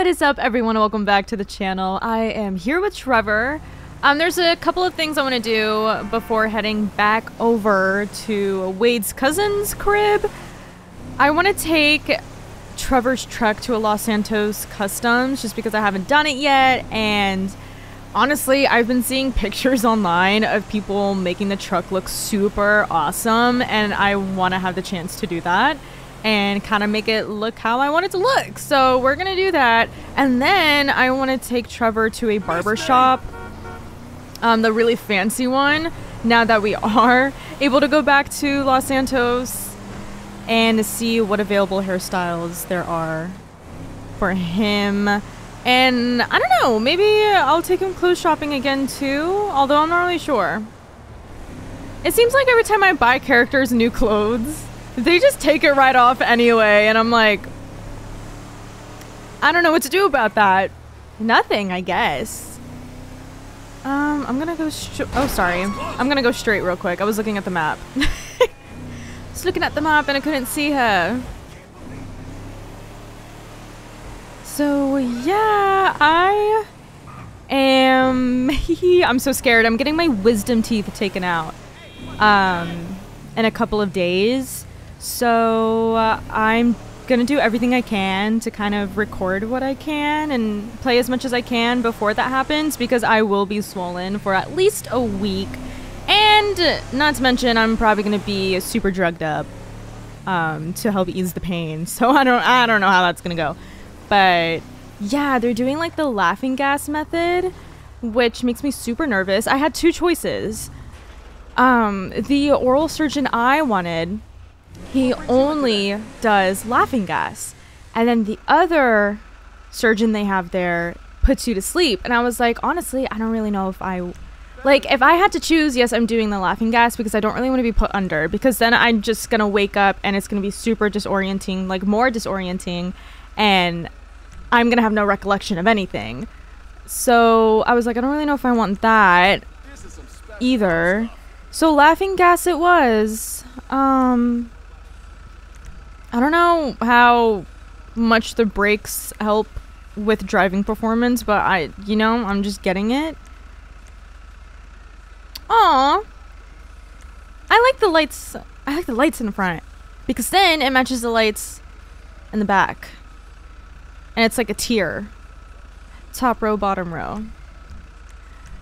What is up everyone welcome back to the channel. I am here with Trevor. Um, there's a couple of things I want to do before heading back over to Wade's cousin's crib. I want to take Trevor's truck to a Los Santos Customs just because I haven't done it yet and honestly I've been seeing pictures online of people making the truck look super awesome and I want to have the chance to do that and kind of make it look how I want it to look. So we're gonna do that. And then I want to take Trevor to a barber shop, um, the really fancy one, now that we are able to go back to Los Santos and see what available hairstyles there are for him. And I don't know, maybe I'll take him clothes shopping again too, although I'm not really sure. It seems like every time I buy characters new clothes, they just take it right off anyway, and I'm like, I don't know what to do about that. Nothing, I guess. Um, I'm gonna go Oh, sorry. I'm gonna go straight real quick. I was looking at the map. Was looking at the map and I couldn't see her. So, yeah, I am... I'm so scared. I'm getting my wisdom teeth taken out um, in a couple of days. So uh, I'm gonna do everything I can to kind of record what I can and play as much as I can before that happens because I will be swollen for at least a week. And not to mention, I'm probably gonna be super drugged up um, to help ease the pain. So I don't, I don't know how that's gonna go. But yeah, they're doing like the laughing gas method, which makes me super nervous. I had two choices. Um, the oral surgeon I wanted he only does laughing gas. And then the other surgeon they have there puts you to sleep. And I was like, honestly, I don't really know if I like if I had to choose, yes, I'm doing the laughing gas because I don't really want to be put under because then I'm just going to wake up and it's going to be super disorienting, like more disorienting and I'm going to have no recollection of anything. So, I was like, I don't really know if I want that either. So, laughing gas it was. Um I don't know how much the brakes help with driving performance, but I, you know, I'm just getting it. Aw. I like the lights. I like the lights in the front because then it matches the lights in the back. And it's like a tier. Top row, bottom row.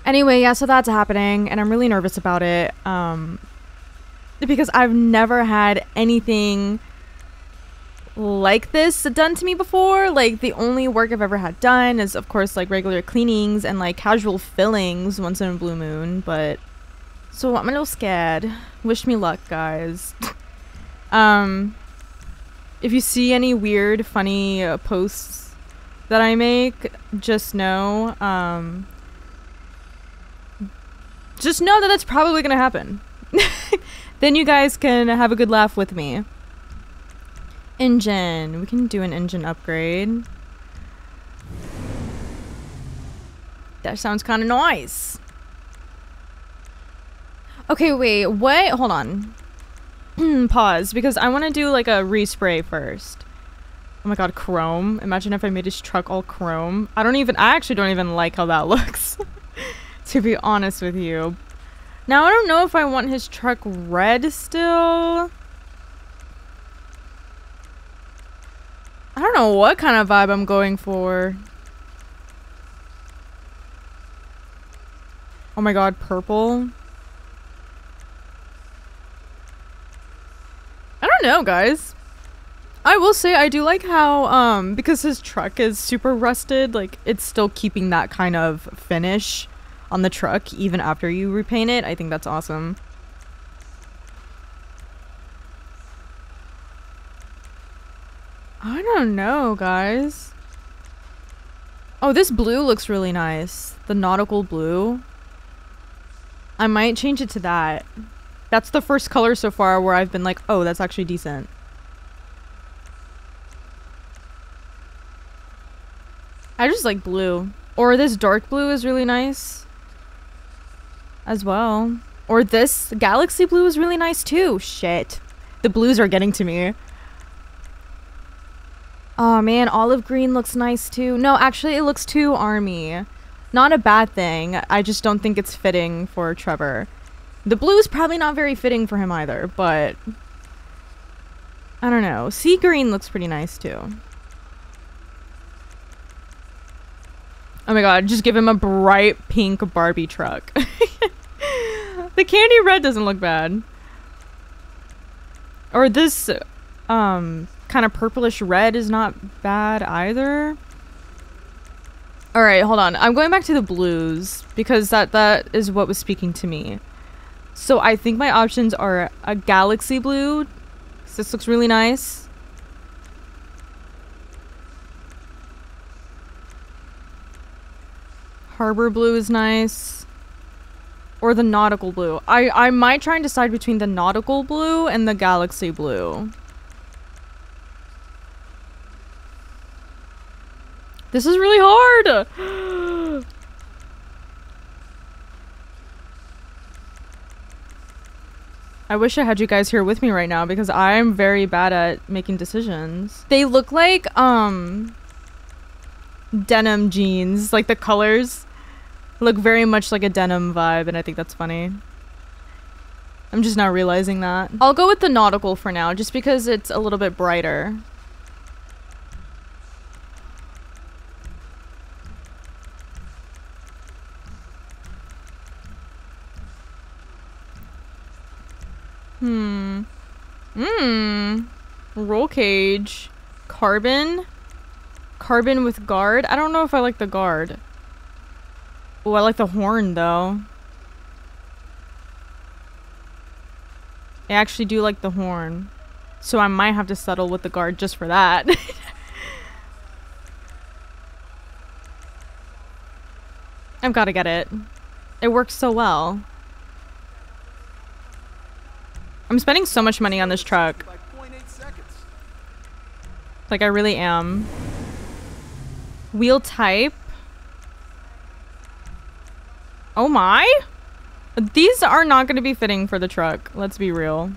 Anyway, yeah, so that's happening and I'm really nervous about it. Um because I've never had anything like this done to me before. Like the only work I've ever had done is of course like regular cleanings and like casual fillings once in a blue moon, but so I'm a little scared. Wish me luck, guys. um if you see any weird funny uh, posts that I make, just know um just know that that's probably going to happen. then you guys can have a good laugh with me. Engine. We can do an engine upgrade. That sounds kind of nice. Okay, wait. What? Hold on. Pause. Because I want to do like a respray first. Oh my god, chrome. Imagine if I made his truck all chrome. I don't even- I actually don't even like how that looks. to be honest with you. Now, I don't know if I want his truck red still. I don't know what kind of vibe I'm going for. Oh my god, purple. I don't know, guys. I will say I do like how, um, because his truck is super rusted, like, it's still keeping that kind of finish on the truck even after you repaint it. I think that's awesome. I don't know, guys. Oh, this blue looks really nice. The nautical blue. I might change it to that. That's the first color so far where I've been like, oh, that's actually decent. I just like blue. Or this dark blue is really nice. As well. Or this galaxy blue is really nice too. Shit. The blues are getting to me. Oh man, olive green looks nice too. No, actually it looks too army. Not a bad thing. I just don't think it's fitting for Trevor. The blue is probably not very fitting for him either, but I don't know. Sea green looks pretty nice too. Oh my god, just give him a bright pink Barbie truck. the candy red doesn't look bad. Or this um kind of purplish red is not bad either. All right, hold on. I'm going back to the blues because that that is what was speaking to me. So I think my options are a galaxy blue. This looks really nice. Harbor blue is nice. Or the nautical blue. I, I might try and decide between the nautical blue and the galaxy blue. This is really hard! I wish I had you guys here with me right now because I'm very bad at making decisions. They look like, um, denim jeans. Like the colors look very much like a denim vibe and I think that's funny. I'm just now realizing that. I'll go with the nautical for now just because it's a little bit brighter. Hmm. Hmm. Roll cage. Carbon. Carbon with guard. I don't know if I like the guard. Oh, I like the horn though. I actually do like the horn. So I might have to settle with the guard just for that. I've got to get it. It works so well. I'm spending so much money on this truck. Like, I really am. Wheel type. Oh my? These are not going to be fitting for the truck. Let's be real.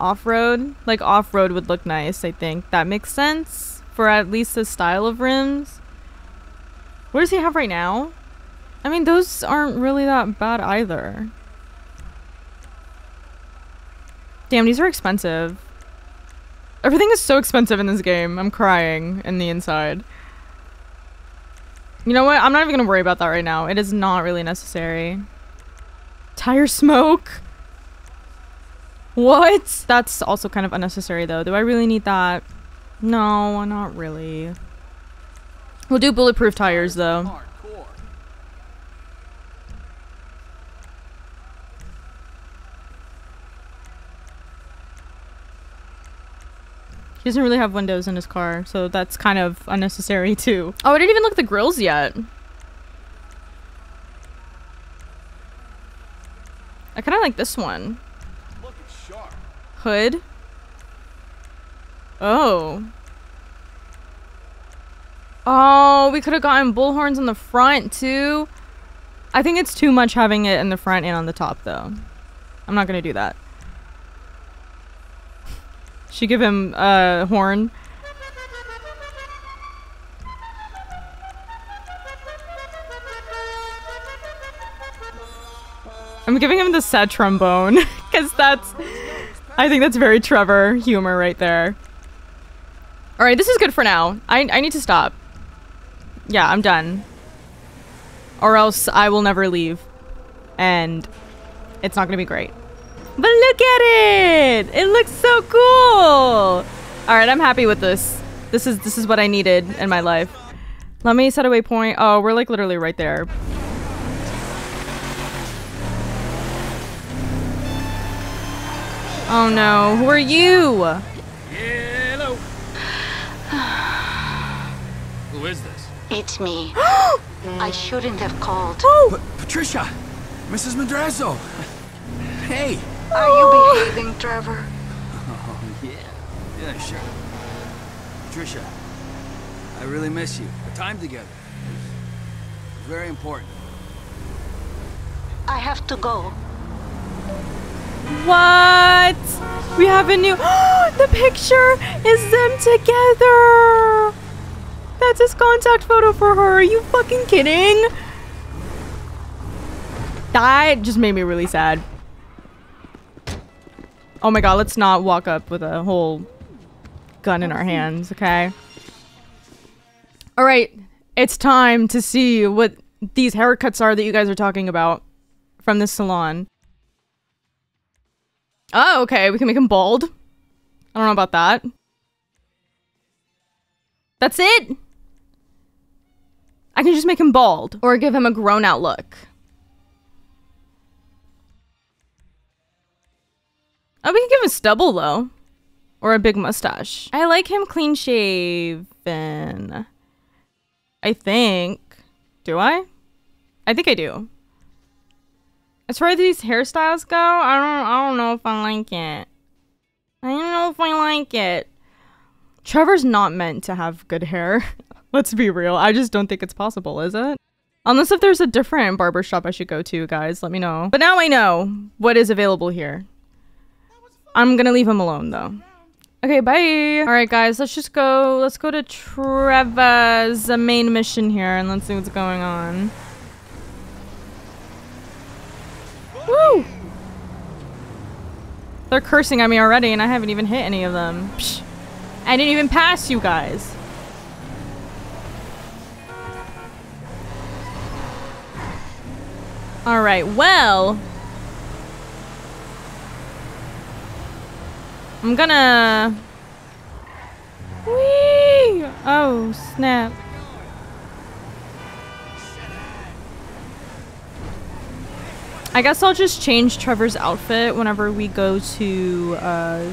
Off-road? Like, off-road would look nice, I think. That makes sense for at least the style of rims. What does he have right now? I mean, those aren't really that bad either. Damn, these are expensive. Everything is so expensive in this game. I'm crying in the inside. You know what? I'm not even gonna worry about that right now. It is not really necessary. Tire smoke? What? That's also kind of unnecessary though. Do I really need that? No, not really. We'll do bulletproof tires though. He doesn't really have windows in his car, so that's kind of unnecessary too. Oh, I didn't even look at the grills yet. I kind of like this one. Hood. Oh. Oh, we could have gotten bullhorns on the front too. I think it's too much having it in the front and on the top though. I'm not going to do that. She give him a horn. I'm giving him the sad trombone because that's I think that's very Trevor humor right there. All right, this is good for now. I I need to stop. Yeah, I'm done. Or else I will never leave. And it's not going to be great. But look at it! It looks so cool! Alright, I'm happy with this. This is this is what I needed in my life. Let me set a waypoint. Oh, we're like literally right there. Oh no, who are you? Hello. who is this? It's me. I shouldn't have called. Oh! Patricia! Mrs. Madrazo! Hey! Are you behaving, Trevor? Oh, yeah. Yeah, sure. Patricia, I really miss you. The time together. Very important. I have to go. What? We have a new. the picture is them together. That's his contact photo for her. Are you fucking kidding? That just made me really sad. Oh my god, let's not walk up with a whole gun in our hands, okay? Alright, it's time to see what these haircuts are that you guys are talking about from this salon. Oh, okay, we can make him bald. I don't know about that. That's it? I can just make him bald or give him a grown out look. Oh, we can give him stubble though. Or a big mustache. I like him clean shaven. I think. Do I? I think I do. As far as these hairstyles go, I don't I don't know if I like it. I don't know if I like it. Trevor's not meant to have good hair. Let's be real. I just don't think it's possible, is it? Unless if there's a different barbershop I should go to, guys, let me know. But now I know what is available here. I'm gonna leave him alone though. Okay, bye. All right, guys, let's just go. Let's go to Trevor's uh, main mission here and let's see what's going on. Woo! They're cursing at me already and I haven't even hit any of them. Psh. I didn't even pass you guys. All right, well, I'm gonna... Whee! Oh, snap. I guess I'll just change Trevor's outfit whenever we go to, uh...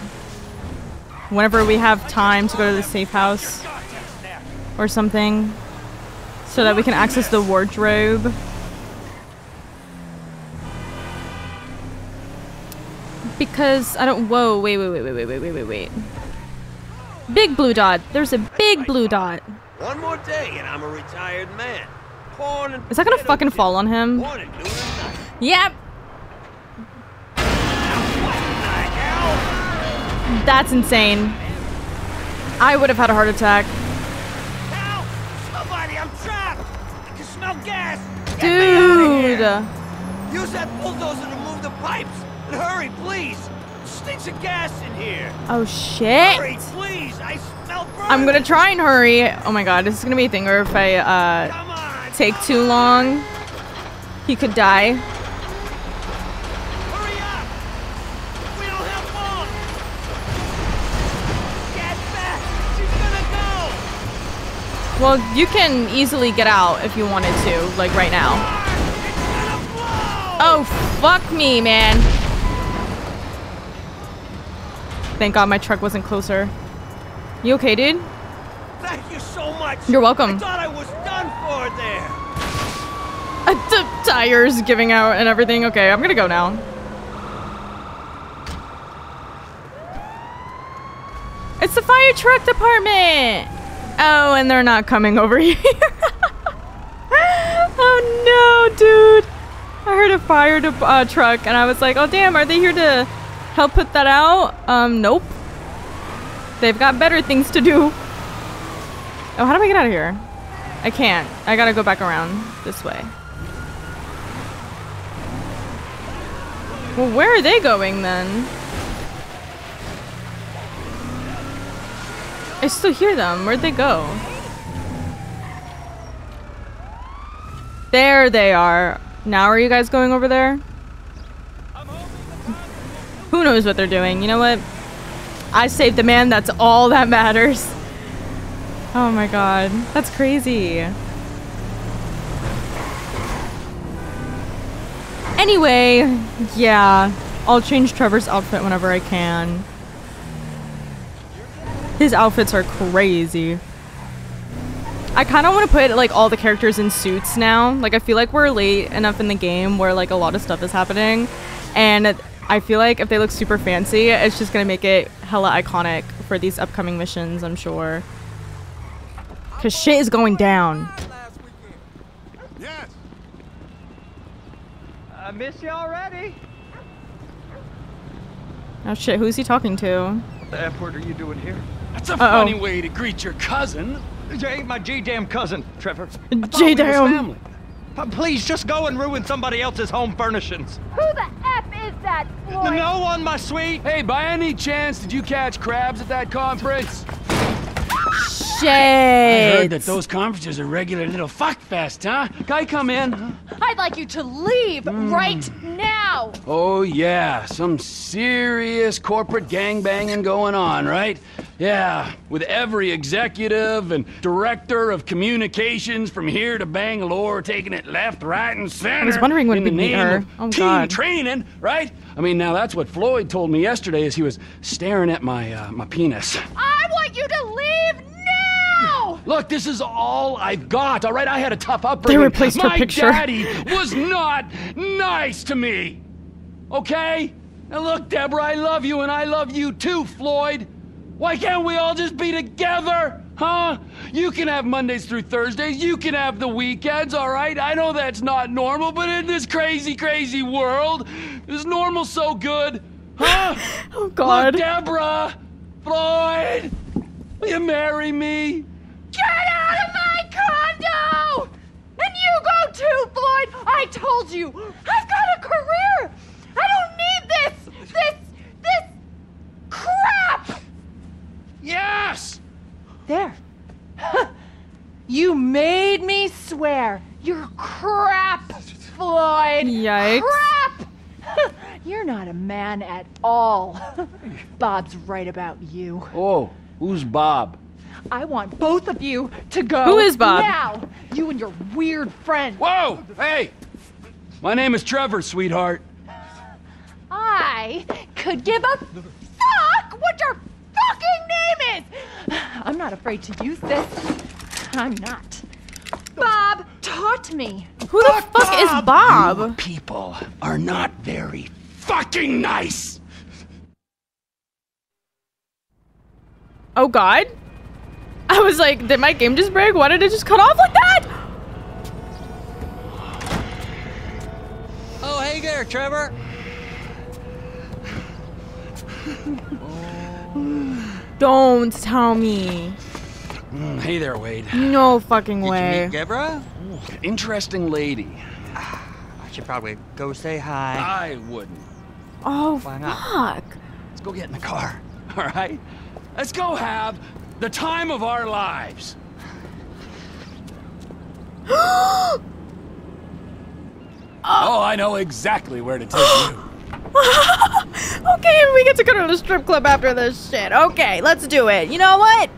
Whenever we have time to go to the safe house. Or something. So that we can access the wardrobe. Because I don't. Whoa! Wait! Wait! Wait! Wait! Wait! Wait! Wait! Wait! Wait! Big blue dot. There's a big blue dot. One more day and I'm a retired man. Is that gonna fucking fall on him? Morning, noon, and night. Yep. What the hell? That's insane. I would have had a heart attack. Help! Somebody, I'm trapped! I can smell gas! Dude. Use that bulldozer to move the pipes! Hurry, please! Stinks of gas in here! Oh shit. Hurry, please! I smell burn! I'm gonna try and hurry. Oh my god, this is gonna be a thing where if I uh on! take too long, he could die. Hurry up! We don't have long! Get back! She's gonna go! Well, you can easily get out if you wanted to, like right now. It's gonna blow! Oh, fuck me, man. Thank God my truck wasn't closer. You okay, dude? Thank you so much! You're welcome. I thought I was done for there! Uh, the tires giving out and everything. Okay, I'm gonna go now. It's the fire truck department! Oh, and they're not coming over here. oh no, dude. I heard a fire uh, truck and I was like, oh damn, are they here to help put that out? Um, nope. They've got better things to do. Oh, how do I get out of here? I can't. I gotta go back around this way. Well, where are they going then? I still hear them. Where'd they go? There they are. Now are you guys going over there? Who knows what they're doing? You know what? I saved the man. That's all that matters. Oh my god. That's crazy. Anyway, yeah. I'll change Trevor's outfit whenever I can. His outfits are crazy. I kind of want to put like all the characters in suits now. Like I feel like we're late enough in the game where like a lot of stuff is happening and I feel like if they look super fancy, it's just going to make it hella iconic for these upcoming missions, I'm sure. Cuz shit is going down. Yes. I miss you already. Oh shit, who's he talking to? What the F word are you doing here? That's a Uh-oh. funny way to greet your cousin. You ain't my G-damn cousin, Trevor. I thought we was J-damn. family. Please, just go and ruin somebody else's home furnishings. Who the F is that, Floyd? No one, my sweet. Hey, by any chance, did you catch crabs at that conference? Shit. I heard that those conferences are regular little fuck fest, huh? Guy, come in. I'd like you to leave hmm. right now. Oh yeah, some serious corporate gangbanging going on, right? Yeah, with every executive and director of communications from here to Bangalore taking it left, right, and center. I was wondering what in the we'd name her. of Oh, team God. training, right? I mean, now that's what Floyd told me yesterday as he was staring at my uh, my penis. I want you to leave now. Look, this is all I've got, all right? I had a tough upbringing. They replaced her My picture. daddy was not nice to me. Okay? Now look, Deborah, I love you and I love you too, Floyd. Why can't we all just be together? Huh? You can have Mondays through Thursdays. You can have the weekends, all right? I know that's not normal, but in this crazy, crazy world, is normal so good? Huh? Oh god. Look, Deborah! Floyd! Will you marry me? Get out of my condo. And you go too, Floyd. I told you. I've got a career. I don't need this. This. This. Crap. Yes! There. you made me swear. You're crap, Floyd. Yikes. Crap. You're not a man at all. Bob's right about you. Oh, who's Bob? I want both of you to go. Who is Bob? Now. You and your weird friend. Whoa! Hey! My name is Trevor, sweetheart. I could give a fuck what your fucking name is. I'm not afraid to use this. I'm not. Bob taught me. Who the fuck is You Bob? people are not very fucking nice! Oh god. I was like, did my game just break? Why did it just cut off like that? Oh, hey there, Trevor. Don't tell me. Mm, hey there, Wade. No fucking way. Deborah? Interesting lady. I should probably go say hi. I wouldn't. Oh Why not? fuck. Let's go get in the car, all right? Let's go have the time of our lives. oh, I know exactly where to take you. Okay, we get to go to the strip club after this shit. Okay, let's do it. You know what?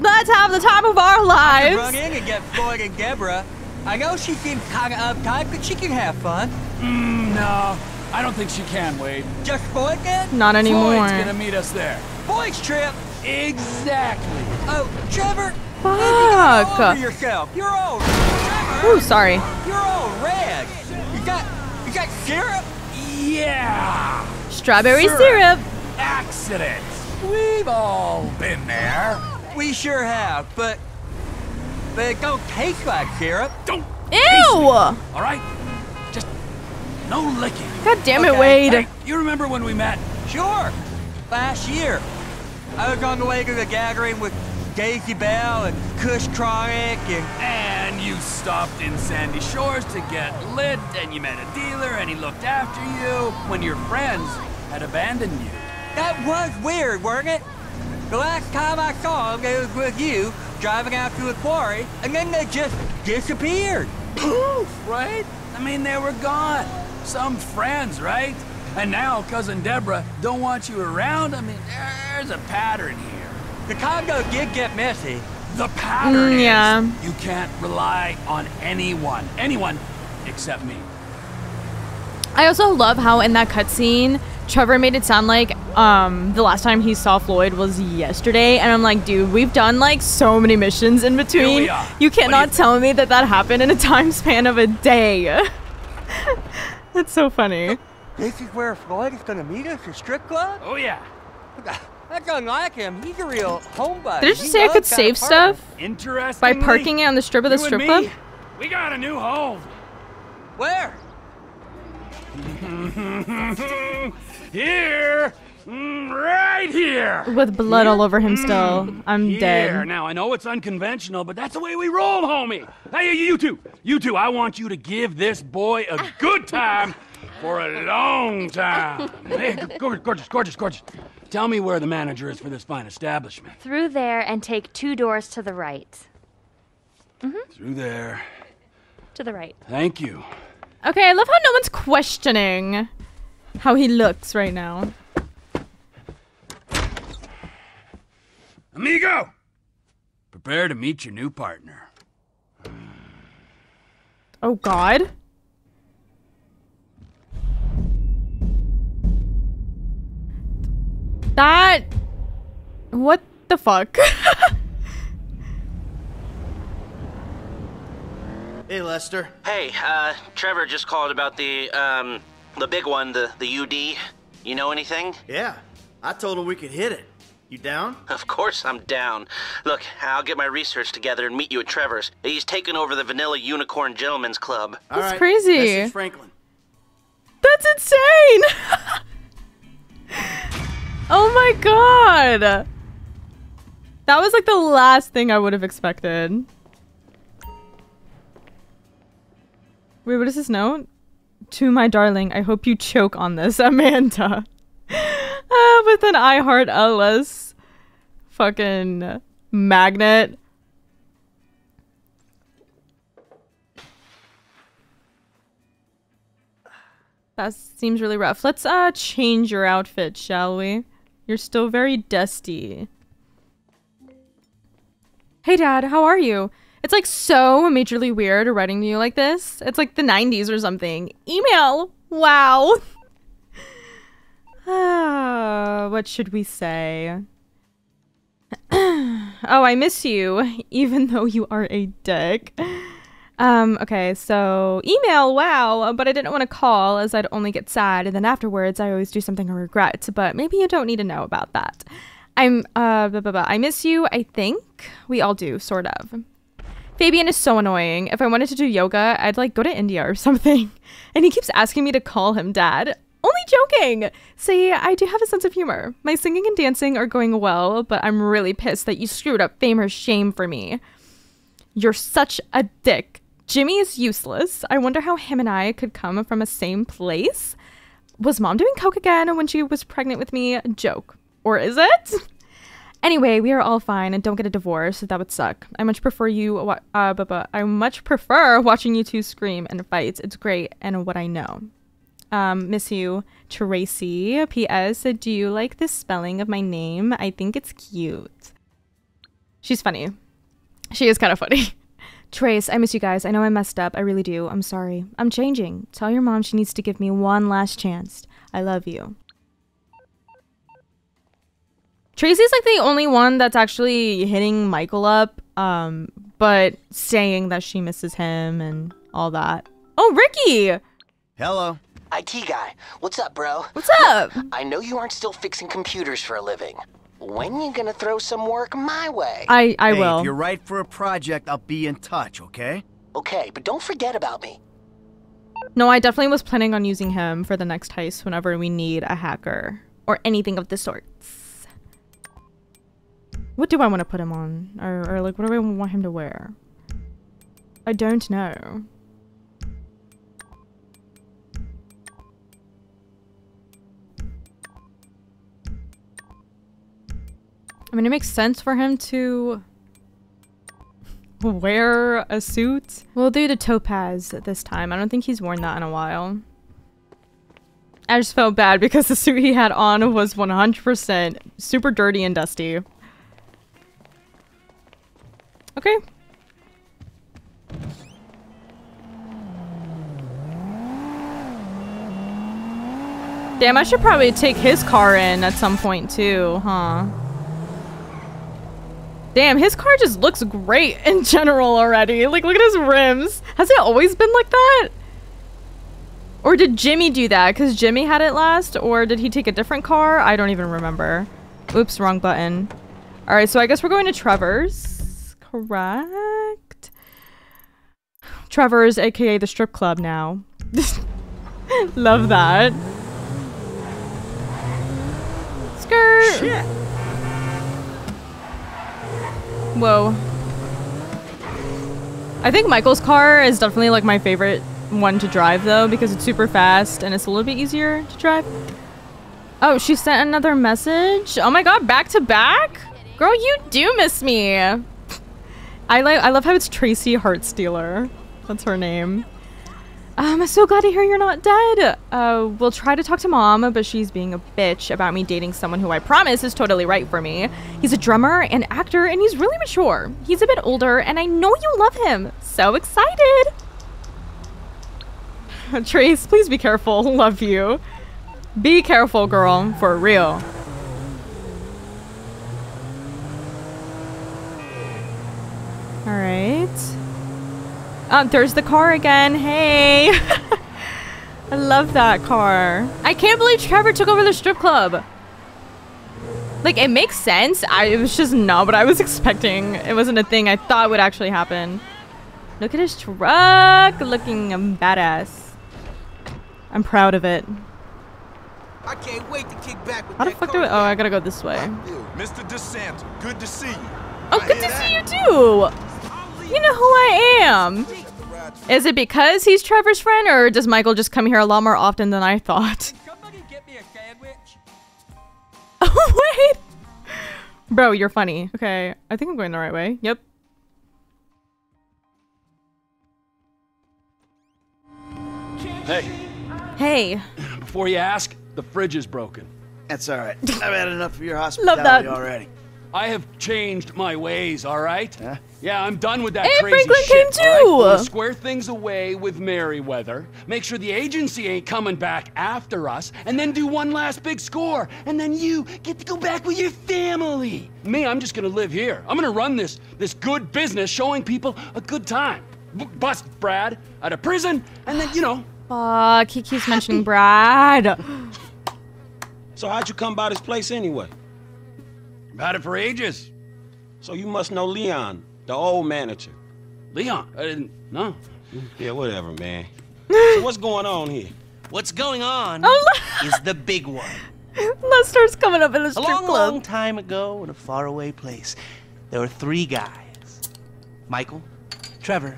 Let's have the time of our lives. Run lives. in and get Floyd and Deborah. I know she seems kind of uptight, but she can have fun. Mm, no, I don't think she can, Wade. Just Floyd then? Not anymore. Floyd's gonna meet us there. Floyd's trip. Exactly. Oh, Trevor. You over yourself. You're all Trevor. Ooh, sorry. You're all red. You got, you got syrup. Yeah! Strawberry Syrup. syrup. Accidents. We've all been there. We sure have, but, but don't taste like syrup. Don't Ew! all right? Just no licking. God damn it, Okay, Wade. Hey, you remember when we met? Sure. Last year, I was on the way to the gathering with Daisy Bell and Kush Chronic and And you stopped in Sandy Shores to get lit, and you met a dealer, and he looked after you when your friends had abandoned you. That was weird, weren't it? The last time I saw them, it was with you, driving out to the quarry, and then they just disappeared. Poof, right? I mean, they were gone. Some friends, right? And now cousin Deborah don't want you around. I mean, there's a pattern here. The condo did get messy. The pattern Mm, is you can't rely on anyone, anyone except me. I also love how in that cutscene, Trevor made it sound like um the last time he saw Floyd was yesterday, and I'm like, dude, we've done like so many missions in between. You What do you cannot tell me that that happened in a time span of a day. That's so funny. This is where Floyd is gonna meet us, the strip club? Oh yeah, That's unlike him. He's a real homebody. Did it just He say I could save stuff interesting. by parking it on the strip of the strip and club? we got a new home. Where? here, mm, right here. With blood all over him still. I'm Here. dead. Now I know it's unconventional, but that's the way we roll, homie. Hey, you- you two, you two. I want you to give this boy a good time for a long time. Hey, gorgeous, gorgeous, gorgeous, gorgeous. Tell me where the manager is for this fine establishment. Through there and take two doors to the right. Mm-hmm. Through there. To the right. Thank you. Okay, I love how no one's questioning how he looks right now. Amigo, prepare to meet your new partner. Oh god. That. What the fuck? Hey, Lester. Hey, uh, Trevor just called about the, um, the big one, the, the UD. You know anything? Yeah, I told him we could hit it. You down? Of course I'm down. Look, I'll get my research together and meet you at Trevor's. He's taking over the Vanilla Unicorn Gentlemen's Club. All That's right, crazy. Message Franklin. That's insane! oh my god! That was like the last thing I would have expected. Wait, what is this note? To my darling, I hope you choke on this, Amanda. Ah, with an I heart Ellis fucking magnet. That seems really rough. Let's uh change your outfit, shall we? You're still very dusty. Hey dad, how are you? It's like so majorly weird writing to you like this. It's like the 90s or something. Email. Wow. Ah, what should we say? oh, I miss you, even though you are a dick. Um, okay, so email, wow, but I didn't want to call as I'd only get sad, and then afterwards I always do something I regret, but maybe you don't need to know about that. I'm, uh, blah, blah, blah. I miss you, I think. We all do, sort of. Fabian is so annoying. If I wanted to do yoga, I'd like go to India or something. And he keeps asking me to call him dad. Only joking. See, I do have a sense of humor. My singing and dancing are going well, but I'm really pissed that you screwed up fame or shame for me. You're such a dick. Jimmy is useless. I wonder how him and I could come from a same place. Was mom doing coke again when she was pregnant with me? Joke. Or is it? Anyway, we are all fine and don't get a divorce. That would suck. I much prefer you. Uh, but, I much prefer watching you two scream and fight. It's great and what I know. Um, miss you, Tracey. P.S. Said, Do you like the spelling of my name? I think it's cute. She's funny. She is kind of funny. Trace, I miss you guys. I know I messed up. I really do. I'm sorry. I'm changing. Tell your mom she needs to give me one last chance. I love you. Tracey's like the only one that's actually hitting Michael up, um, but saying that she misses him and all that. Oh, Rickie! Hello. IT guy, what's up, bro? What's up? I know you aren't still fixing computers for a living. When you gonna throw some work my way? I I hey, will. If you're right for a project, I'll be in touch, okay? Okay, but don't forget about me. No, I definitely was planning on using him for the next heist whenever we need a hacker or anything of the sorts. What do I want to put him on? Or, or like, what do I want him to wear? I don't know. I mean, it makes sense for him to wear a suit. We'll do the topaz this time. I don't think he's worn that in a while. I just felt bad because the suit he had on was 100% super dirty and dusty. Okay. Damn, I should probably take his car in at some point too, huh? Damn, his car just looks great in general already. Like, look at his rims. Has it always been like that? Or did Jimmy do that? Because Jimmy had it last? Or did he take a different car? I don't even remember. Oops, wrong button. Alright, so I guess we're going to Trevor's. Correct? Trevor's, aka the strip club now. Love that. Skirt. Shit. Whoa. I think Michael's car is definitely like my favorite one to drive though because it's super fast and it's a little bit easier to drive. Oh, she sent another message. Oh my god, back to back? Girl, you do miss me. I like I love how it's Tracey Heartstealer. That's her name. Um, I'm so glad to hear you're not dead. Uh, we'll try to talk to mom, but she's being a bitch about me dating someone who I promise is totally right for me. He's a drummer and actor, and he's really mature. He's a bit older, and I know you love him. So excited. Trace, please be careful. Love you. Be careful, girl. For real. All right. Uh, there's the car again. Hey. I love that car. I can't believe Trevor took over the strip club. Like, it makes sense. I, it was just not what I was expecting. It wasn't a thing I thought would actually happen. Look at his truck. Looking badass. I'm proud of it. I can't wait to kick back with How the fuck do I- oh, I gotta go this way. Mr. De Santa, good to see you. Oh, good to see you too. You know who I am. Is it because he's Trevor's friend, or does Michael just come here a lot more often than I thought? Oh, wait. Bro, you're funny. Okay, I think I'm going the right way. Yep. Hey, Hey. before you ask, the fridge is broken. That's all right. I've had enough of your Love hospitality that. already. I have changed my ways, all right? Yeah, I'm done with that Hey, crazy Franklin shit. came all right? I'm gonna square things away with Merryweather, make sure the agency ain't coming back after us, and then do one last big score, and then you get to go back with your family. Me, I'm just gonna live here. I'm gonna run this this good business, showing people a good time. B- bust Brad out of prison, and then you know. Fuck, he keeps mentioning Brad. So how'd you come by this place anyway? I've had it for ages. So you must know Leon, the old manager. Leon? I didn't know. Yeah, whatever, man. so what's going on here? What's going on Oh, is the big one. Lester's coming up in a A strip long, club. long time ago in a faraway place, there were three guys Michael, Trevor,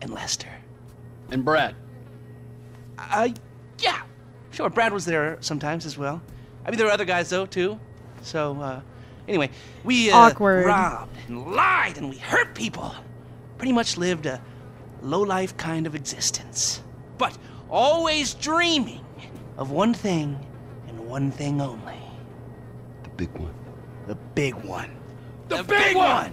and Lester. And Brad. Uh, yeah. Sure, Brad was there sometimes as well. I mean, there were other guys, though, too. So, uh, anyway, we uh, Awkward. robbed and lied and we hurt people. Pretty much lived a low-life kind of existence. But always dreaming of one thing and one thing only. The big one. The big one. The, big, one!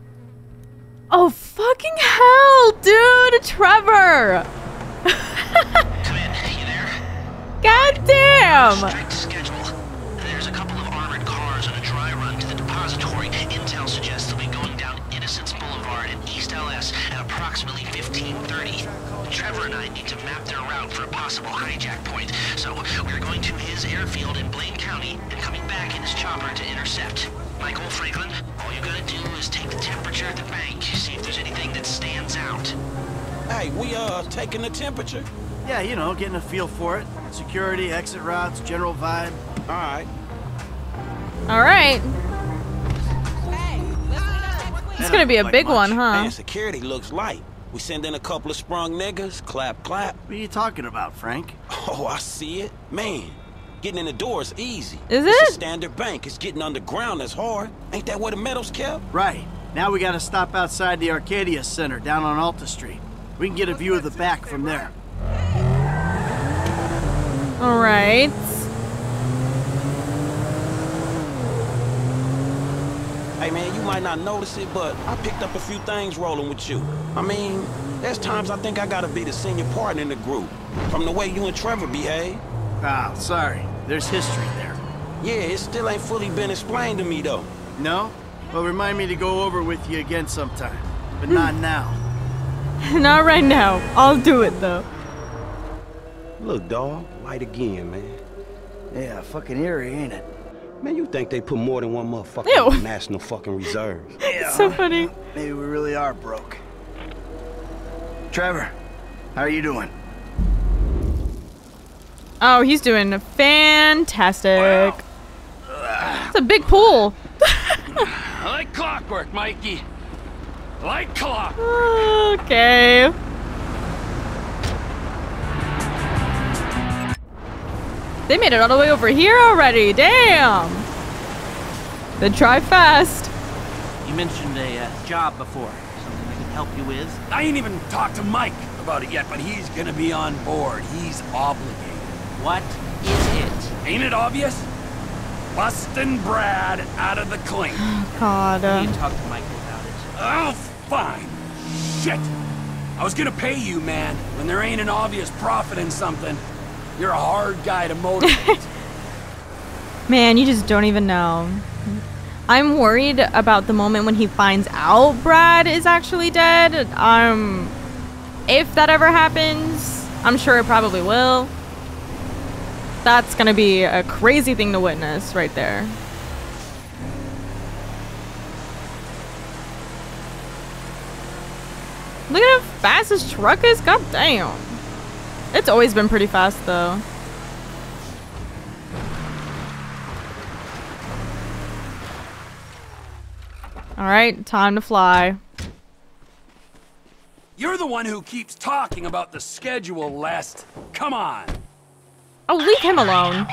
oh fucking hell, dude, Trevor! Come in. You there? God damn! Strict schedule. There's a couple of armored cars on a dry run to the depository. Intel suggests they'll be going down Innocence Boulevard in East LS at approximately 1530. Trevor and I need to map their route for a possible hijack point, so we're going to his airfield in Blaine County and coming back in his chopper to intercept. Michael Franklin, you gotta do is take the temperature at the bank, see if there's anything that stands out. hey, we uh taking the temperature. Yeah, you know, getting a feel for it. Security, exit routes, general vibe. All right. All right. It's gonna be a big one, huh? Man, security looks light. We send in a couple of sprung niggas, clap, clap. What are you talking about, Frank? Oh, I see it. Man, getting in the door is easy. Is it's it? a standard bank. It's getting underground that's hard. Ain't that where the metal's kept? Right. Now we gotta stop outside the Arcadius Center down on Alta Street. We can get a view of the back from there. All right. Hey man, you might not notice it, but I picked up a few things rolling with you. I mean, there's times I think I gotta be the senior partner in the group. From the way you and Trevor behave. Ah, sorry. There's history there. Yeah, it still ain't fully been explained to me, though. No? Well, remind me to go over with you again sometime. But hmm. not now. Not right now. I'll do it though. Look, dog, light again, man. Yeah, fucking eerie, ain't it? Man, you think they put more than one motherfucker Ew. in the national fucking reserves? Yeah. So funny. Maybe we really are broke. Trevor, how are you doing? Oh, he's doing fantastic. It's a big pool. Like clockwork, Mikey. Like clock. Okay. They made it all the way over here already. Damn. Then try fast. You mentioned a uh, job before. Something I can help you with? I ain't even talked to Mike about it yet, but he's gonna be on board. He's obligated. What is it? Ain't it obvious? Bustin' Brad out of the clink. God. I uh, need to talk to Michael about it. Oh, fine. Shit. I was gonna pay you, man, when there ain't an obvious profit in something. You're a hard guy to motivate. Man, you just don't even know. I'm worried about the moment when he finds out Brad is actually dead. Um, if that ever happens, I'm sure it probably will. That's gonna be a crazy thing to witness right there. Look at how fast this truck is. God damn. It's always been pretty fast though. All right, time to fly. You're the one who keeps talking about the schedule, Lest. Come on. Oh, leave him alone.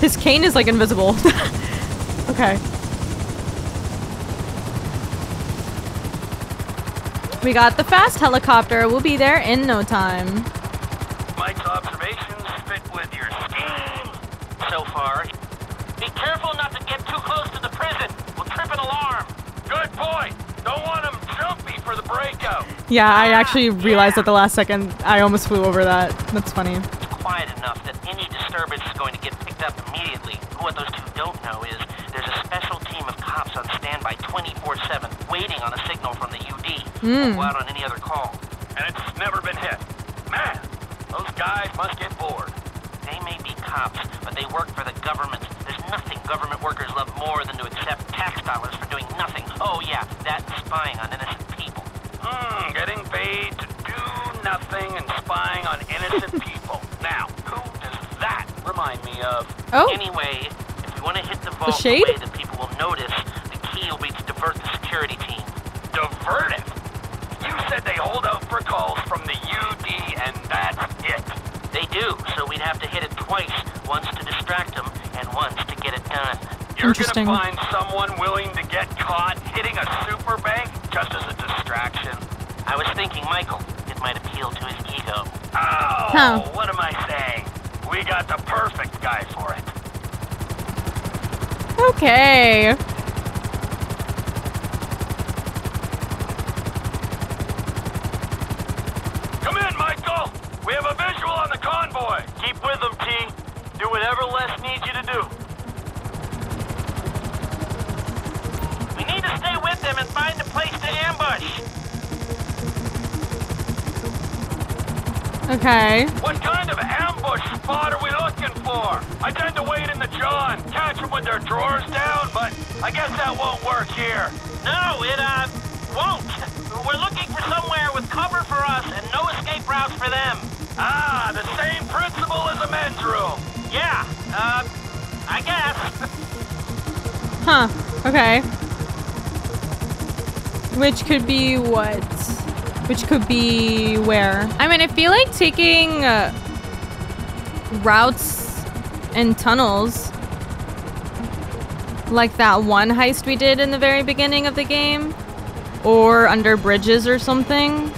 His cane is like invisible. okay. We got the fast helicopter. We'll be there in no time. Mike's observations fit with your scheme so far. Be careful not to get too close to the prison. We'll trip an alarm. Good point. Don't want him jumpy for the breakout. Yeah, I actually realized at the last second. I almost flew over that. That's funny. Quiet enough that any disturbance is going to get picked up immediately. What those two don't know is there's a special team of cops on standby 24-7, waiting on a signal from the UD. Hmm. Go out on any other call. And it's never been hit. Man, those guys must get bored. They may be cops, but they work for the government. There's nothing government workers love more than to accept tax dollars for doing nothing. Oh yeah, that spying on nothing and spying on innocent people. Now, who does that remind me of? Oh. Anyway, if we want to hit the vault the shade? way that people will notice, the key will be to divert the security team. Divert it? You said they hold out for calls from the UD and that's it. They do, so we'd have to hit it twice, once to distract them and once to get it done. You're gonna find someone willing to get caught hitting a super bank just as a distraction. I was thinking Michael. It might appeal to his ego. Oh, Huh. what am I saying? We got the perfect guy for it. Okay. Okay. What kind of ambush spot are we looking for? I tend to wait in the John, catch them with their drawers down, but I guess that won't work here. No, it, uh, won't. We're looking for somewhere with cover for us and no escape routes for them. Ah, the same principle as a men's room. Yeah, uh, I guess. Huh. Okay. Which could be what? Which could be where? I mean, I feel like taking uh, routes and tunnels like that one heist we did in the very beginning of the game or under bridges or something.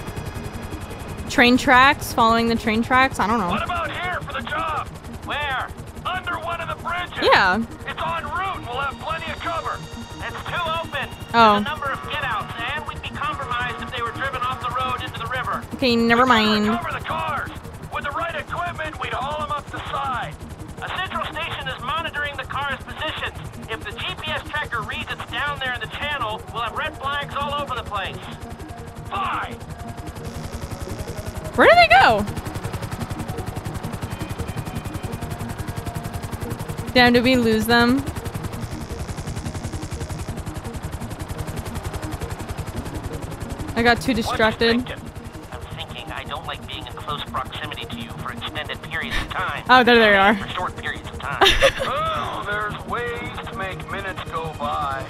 Train tracks, following the train tracks. I don't know. What about here for the job? Where? Under one of the bridges. Yeah. It's en route. We'll have plenty of cover. It's too open. Oh. Okay, never mind. Cover the cars. With the right equipment, we'd haul them up the side. A central station is monitoring the car's positions. If the GPS tracker reads it's down there in the channel, we'll have red flags all over the place. Fine. Where did they go? Damn, did we lose them? I got too distracted. Close proximity to you for extended periods of time. Oh, there they are. For short periods of time. oh, there's ways to make minutes go by.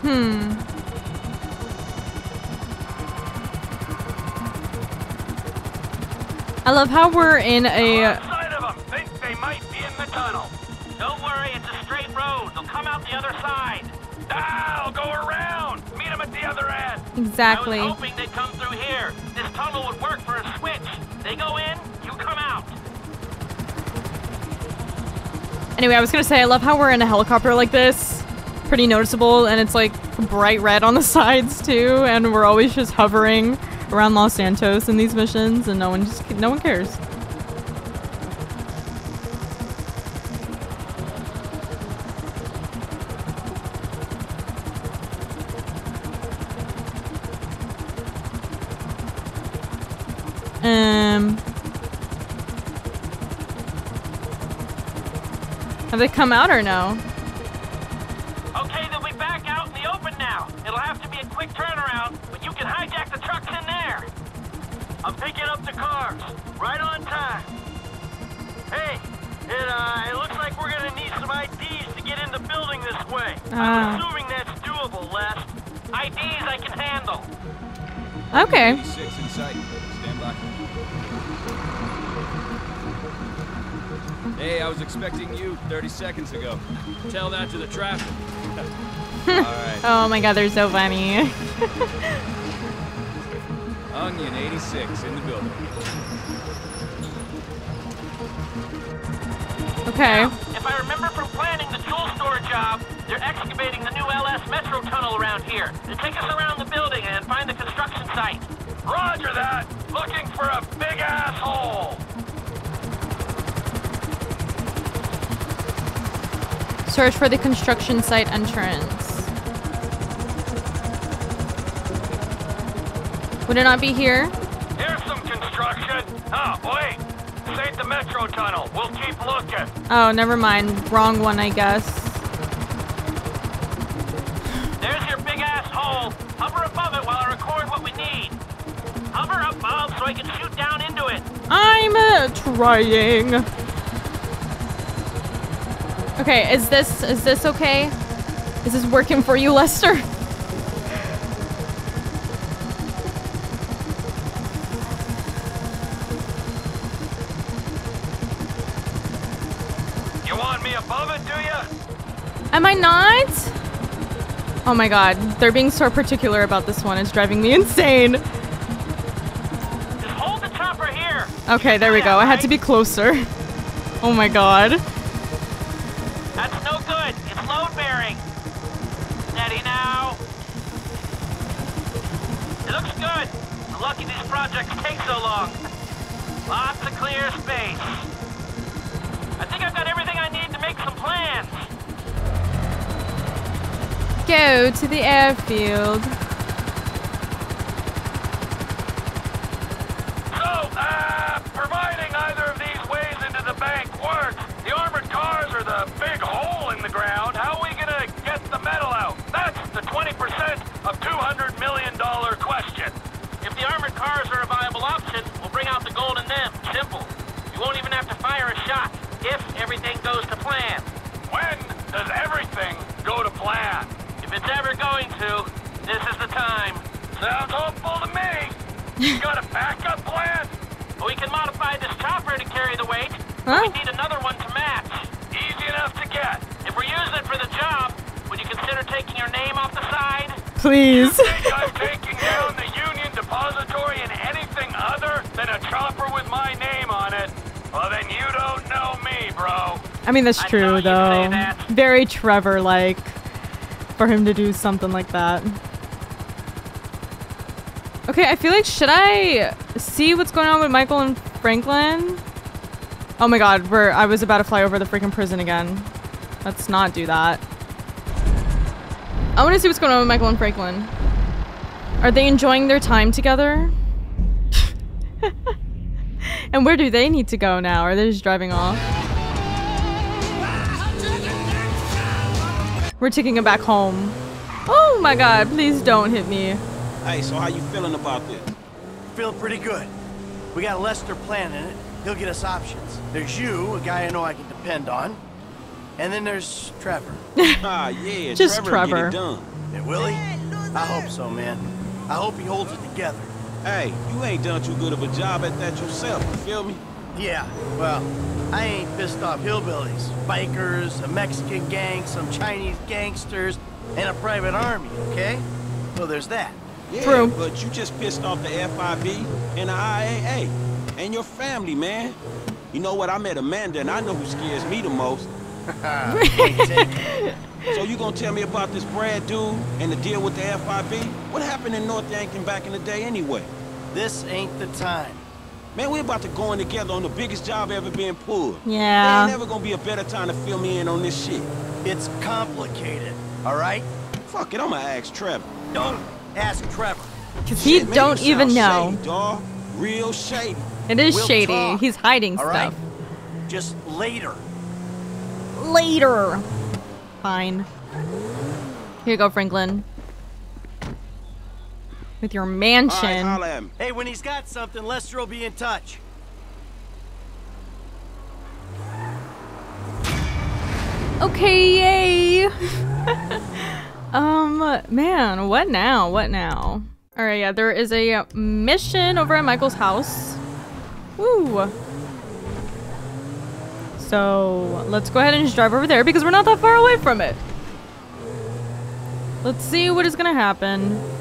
Hmm. I love how we're in a Side of them. Think they might be in the tunnel. Don't worry, it's a straight road. They'll come out the other side. I'll go around. Meet them at the other end. Exactly. I was hoping they'd come through here. This tunnel would work for a switch. They go in, you come out. Anyway, I was gonna say I love how we're in a helicopter like this. Pretty noticeable, and it's like bright red on the sides too, and we're always just hovering around Los Santos in these missions, and no one just no one cares. Um. Have they come out or no? Seconds ago. Tell that to the traffic. All right. Oh my god, they're so funny. Onion 86 in the building. Okay. If I remember from planning the tool store job, they're excavating the new LS Metro tunnel around here. They take us around the building and find the construction site. Roger that. Looking for a big asshole. Search for the construction site entrance. Would it not be here? Here's some construction. Oh, wait. This ain't the Metro tunnel. We'll keep looking. Oh, never mind. Wrong one, I guess. There's your big ass hole. Hover above it while I record what we need. Hover above so I can shoot down into it. I'm uh, trying. Okay, is this is this okay? Is this working for you, Lester? You want me above it, do you? Am I not? Oh my god, they're being so particular about this one. It's driving me insane. Just hold the chopper here. Okay, there we go. I had to be closer. Oh my god. To the airfield. Mean, that's true, though. Very Trevor like for him to do something like that. Okay, I feel like, should I see what's going on with Michael and Franklin? Oh my god, we're, I was about to fly over the freaking prison again. Let's not do that. I want to see what's going on with Michael and Franklin. Are they enjoying their time together? and where do they need to go now? Are they just driving off? We're taking him back home. Oh my god, please don't hit me. Hey, so how you feeling about this? Feel pretty good. We got Lester planning it. He'll get us options. There's you, a guy I know I can depend on. And then there's Trevor. ah, yeah, Just Trevor, Trevor. Get it done. Yeah, will he? I hope so, man. I hope he holds it together. Hey, you ain't done too good of a job at that yourself, you feel me? Yeah, well, I ain't pissed off hillbillies, bikers, a Mexican gang, some Chinese gangsters, and a private army, okay? So there's that. Yeah, True. but you just pissed off the FIB and the IAA and your family, man. You know what? I met Amanda, and I know who scares me the most. so you gonna tell me about this Brad dude and the deal with the FIB? What happened in North Yankton back in the day anyway? This ain't the time. Man, we're about to go in together on the biggest job ever being pulled. Yeah. There ain't never gonna be a better time to fill me in on this shit. It's complicated, all right? Fuck it, I'ma ask Trevor. Don't ask Trevor. Cause he Shit, man, don't even know. Shady, dog. Real shady. It is We'll shady. talk, He's hiding all stuff. right? Just later. Later. Fine. Here you go, Franklin. With your mansion. at me. Hey, when he's got something, Lester will be in touch. Okay, yay. um, man, what now? What now? All right, yeah, there is a mission over at Michael's house. Woo. So let's go ahead and just drive over there because we're not that far away from it. Let's see what is gonna happen.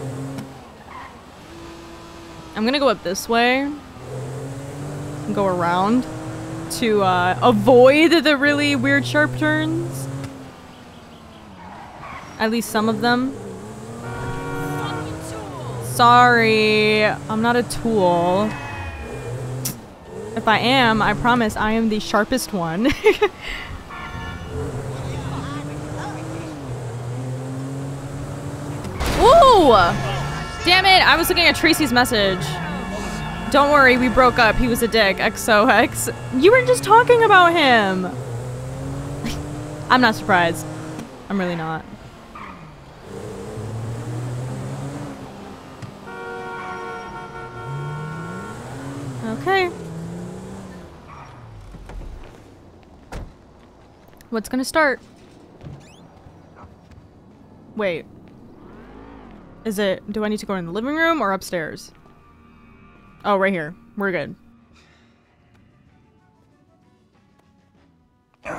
I'm gonna go up this way. Go around to uh, avoid the really weird sharp turns. At least some of them. Sorry, I'm not a tool. If I am, I promise I am the sharpest one. Ooh! Damn it, I was looking at Tracey's message. Don't worry, we broke up. He was a dick. XOX. You were just talking about him. I'm not surprised. I'm really not. Okay. What's gonna start? Wait. Is it, do I need to go in the living room or upstairs? Oh, right here. We're good.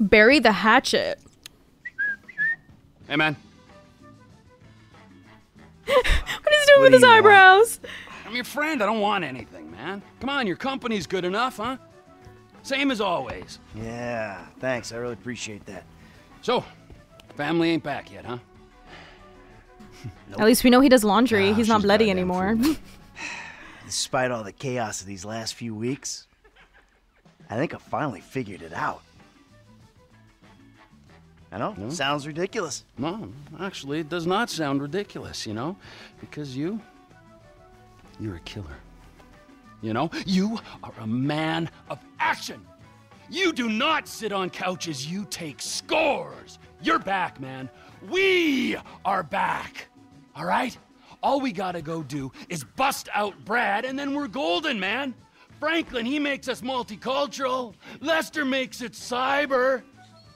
Bury the hatchet. Hey, man. What is he doing with his eyebrows? I'm your friend. I don't want anything, man. Come on, your company's good enough, huh? Same as always. Yeah, thanks. I really appreciate that. So, family ain't back yet, huh? At least we know he does laundry. He's not bloody anymore. Despite all the chaos of these last few weeks, I think I finally figured it out. I know, No? sounds ridiculous. No, actually, it does not sound ridiculous, you know? Because you. You're a killer. You know? You are a man of action. You do not sit on couches, you take scores. You're back, man. We are back. All right? All we gotta go do is bust out Brad, and then we're golden, man. Franklin, he makes us multicultural. Lester makes it cyber.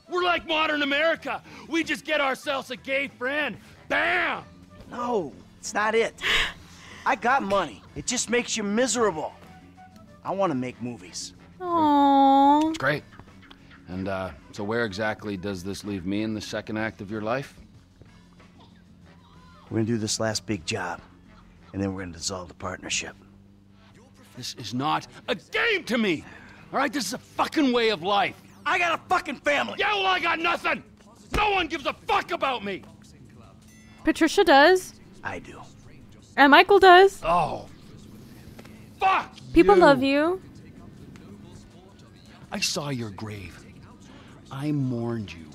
We're like modern America. We just get ourselves a gay friend. Bam! No, it's not it. I got money. It just makes you miserable. I want to make movies. Aww. Great. And uh, so, where exactly does this leave me in the second act of your life? We're gonna do this last big job, and then we're gonna dissolve the partnership. This is not a game to me. All right, this is a fucking way of life. I got a fucking family. Yeah, well, I got nothing. No one gives a fuck about me. Patricia does. I do. And Michael does. Oh. Fuck. People you. love you. I saw your grave. I mourned you.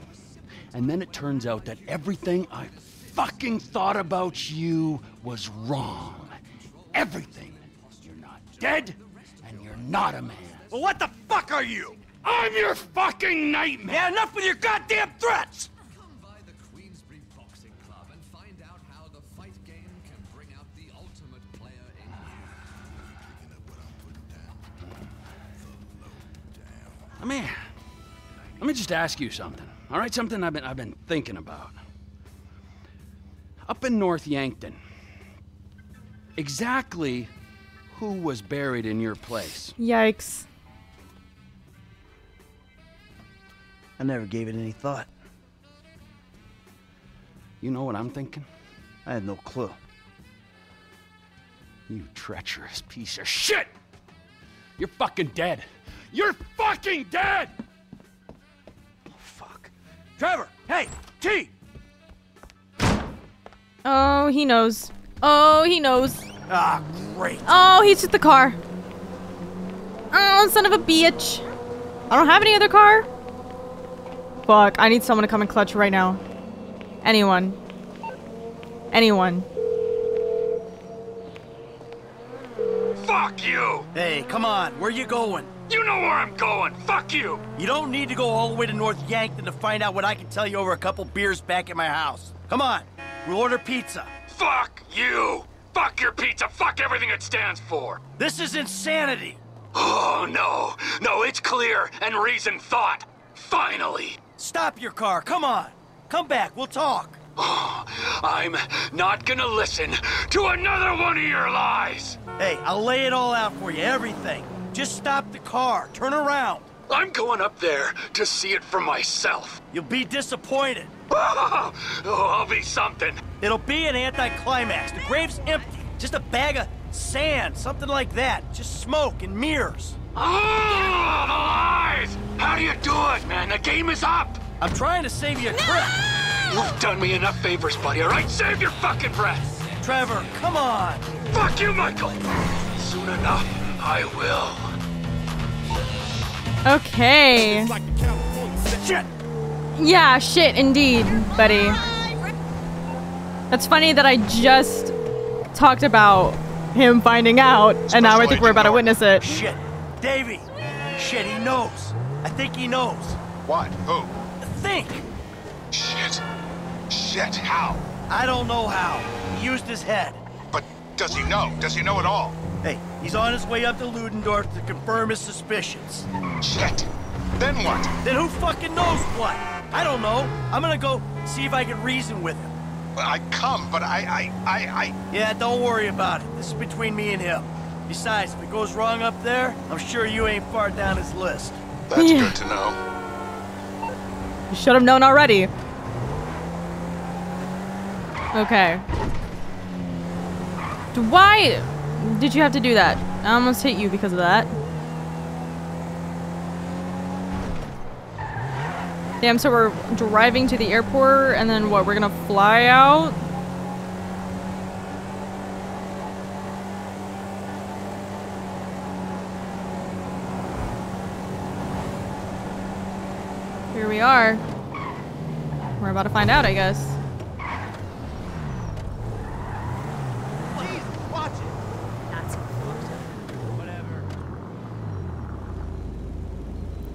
And then it turns out that everything I fucking thought about you was wrong. Everything. You're not dead, and you're not a man. Well, what the fuck are you? I'm your fucking nightmare! Yeah, enough with your goddamn threats! Come by the Queensbrief Boxing Club and find out how the fight game can bring out the ultimate player in you. I mean, let me just ask you something. All right, something I've been I've been thinking about. Up in North Yankton, exactly who was buried in your place? Yikes. I never gave it any thought. You know what I'm thinking? I had no clue. You treacherous piece of shit! You're fucking dead. You're fucking dead! Oh, fuck. Trevor! Hey! T! Oh, he knows. Oh, he knows. Ah, great. Oh, he's hit the car. Oh, son of a bitch. I don't have any other car. Fuck, I need someone to come and clutch right now. Anyone. Anyone. Fuck you! Hey, come on. Where you going? You know where I'm going. Fuck you! You don't need to go all the way to North Yankton to find out what I can tell you over a couple beers back at my house. Come on. We'll order pizza. Fuck you! Fuck your pizza! Fuck everything it stands for! This is insanity! Oh, no. No, it's clear and reason thought. Finally. Stop your car. Come on. Come back. We'll talk. Oh, I'm not gonna listen to another one of your lies. Hey, I'll lay it all out for you. Everything. Just stop the car. Turn around. I'm going up there to see it for myself. You'll be disappointed. Oh, I'll be something. It'll be an anticlimax. The grave's empty. Just a bag of sand, something like that. Just smoke and mirrors. Oh, the lies! How do you do it, man? The game is up. I'm trying to save you a trip. You've done me enough favors, buddy, all right? Save your fucking breath. Trevor, come on. Fuck you, Michael. Soon enough, I will. Okay. Shit. Yeah, shit, indeed, buddy. That's funny that I just talked about him finding out, and now I think we're about to witness it. Shit. Davy. Shit, he knows. I think he knows. What? Who? Think. Shit. Shit, how? I don't know how. He used his head. But does he know? Does he know at all? Hey, he's on his way up to Ludendorff to confirm his suspicions. Shit. Then what? Then who fucking knows what? I don't know. I'm gonna go see if I can reason with him. Well, I'd come, but I, I, I, I... Yeah, don't worry about it. This is between me and him. Besides, if it goes wrong up there, I'm sure you ain't far down his list. That's Yeah. good to know. You should have known already. Okay. Why did you have to do that? I almost hit you because of that. Damn, so we're driving to the airport and then what, we're gonna fly out? Here we are. We're about to find out, I guess. Watch it.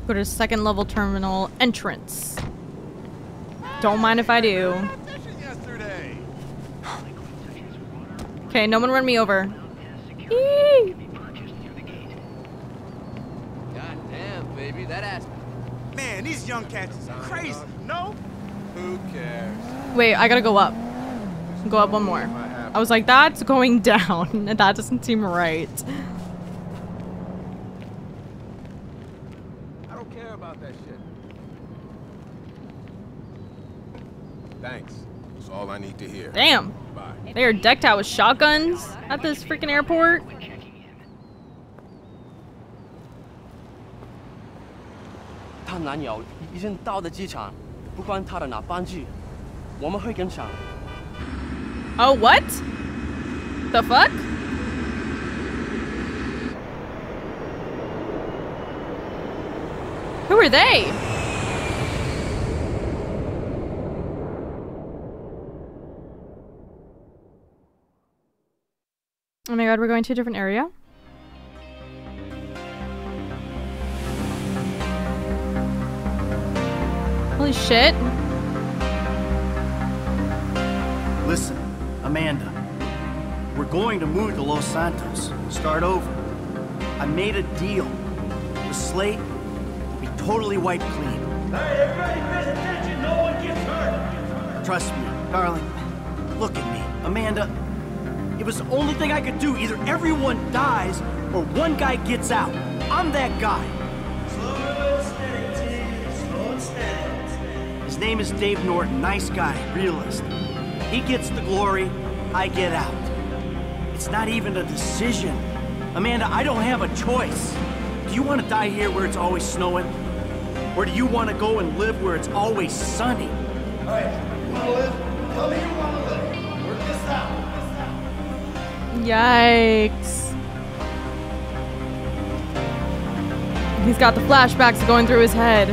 Go to second level terminal entrance. Don't mind if I do. Okay, no one run me over. Eee! Damn, baby, that ass. Man, these young cats is crazy, no? Who cares? Wait, I gotta go up. Go up one more. I was like, that's going down. and that doesn't seem right. I don't care about that shit. Thanks. That's all I need to hear. Damn. Bye. They are decked out with shotguns at this freaking airport. Oh, what? The fuck? Who are they? God, we're going to a different area? Holy shit. Listen, Amanda. We're going to move to Los Santos. Start over. I made a deal. The slate will be totally wiped clean. Hey, everybody pays attention. No one gets hurt. Trust me, darling. Look at me. Amanda, it was the only thing I could do. Either everyone dies or one guy gets out. I'm that guy. His name is Dave Norton. Nice guy, realist. He gets the glory, I get out. It's not even a decision. Amanda, I don't have a choice. Do you want to die here where it's always snowing? Or do you want to go and live where it's always sunny? Hey, you want to live? Tell me you want to live. Work this out. Yikes. He's got the flashbacks going through his head.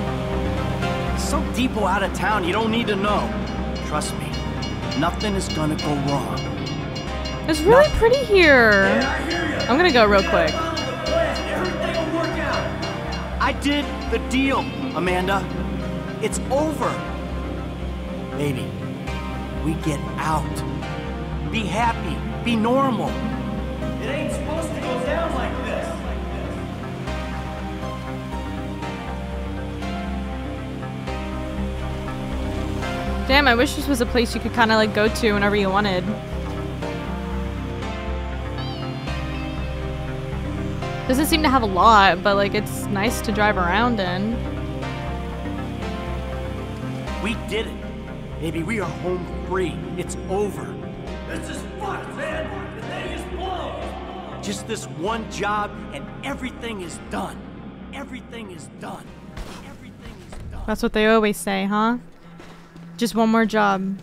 So depot out of town, you don't need to know. Trust me, nothing is gonna go wrong. It's really pretty here. I'm gonna go real quick. Everything will work out. I did the deal, Amanda. It's over. Baby, we get out. Be happy. Be normal. It ain't supposed to go down like this. Damn, I wish this was a place you could kind of like go to whenever you wanted. Doesn't seem to have a lot, but like it's nice to drive around in. We did it. Baby, we are home free. It's over. This is Just this one job and everything is done. Everything is done. Everything is done. That's what they always say, huh? Just one more job.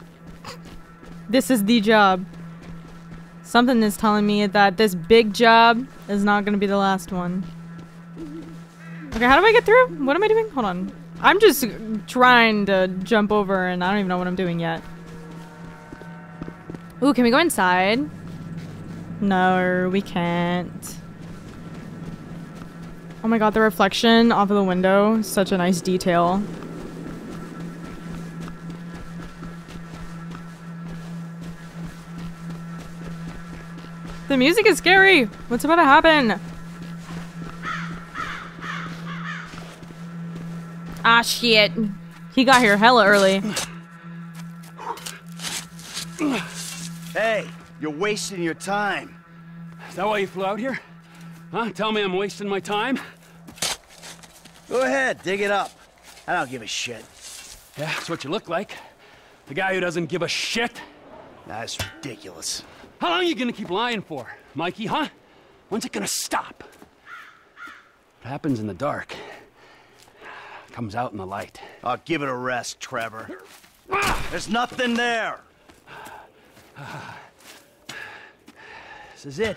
This is the job. Something is telling me that this big job is not going to be the last one. Okay, how do I get through? What am I doing? Hold on. I'm just trying to jump over and I don't even know what I'm doing yet. Ooh, can we go inside? No, we can't. Oh my god, the reflection off of the window. Such a nice detail. The music is scary. What's about to happen? Ah, shit. He got here hella early. Hey, you're wasting your time. Is that why you flew out here? Huh? Tell me I'm wasting my time? Go ahead, dig it up. I don't give a shit. Yeah, that's what you look like. The guy who doesn't give a shit. That's ridiculous. How long are you gonna keep lying for, Mikey, huh? When's it gonna stop? What happens in the dark comes out in the light. I'll give it a rest, Trevor. Ah! There's nothing there. This is it.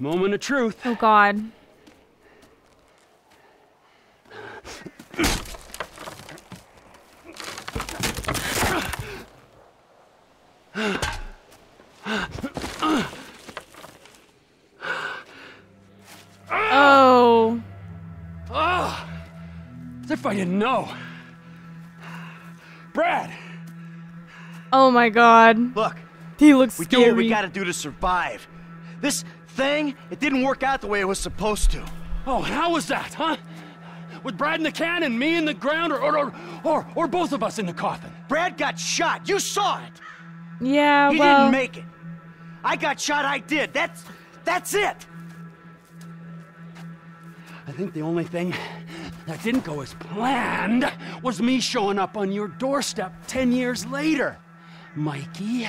Moment of truth. Oh god. Oh. Oh, as if I didn't know. Brad! Oh my god. Look. He looks We scary. do what we gotta do to survive. This thing, it didn't work out the way it was supposed to. Oh, and how was that, huh? With Brad in the can and me in the ground, or, or, or, or, or both of us in the coffin? Brad got shot. You saw it. Yeah, He well. didn't make it. I got shot. I did. That's that's it. I think the only thing that didn't go as planned was me showing up on your doorstep 10 years later. Mikey,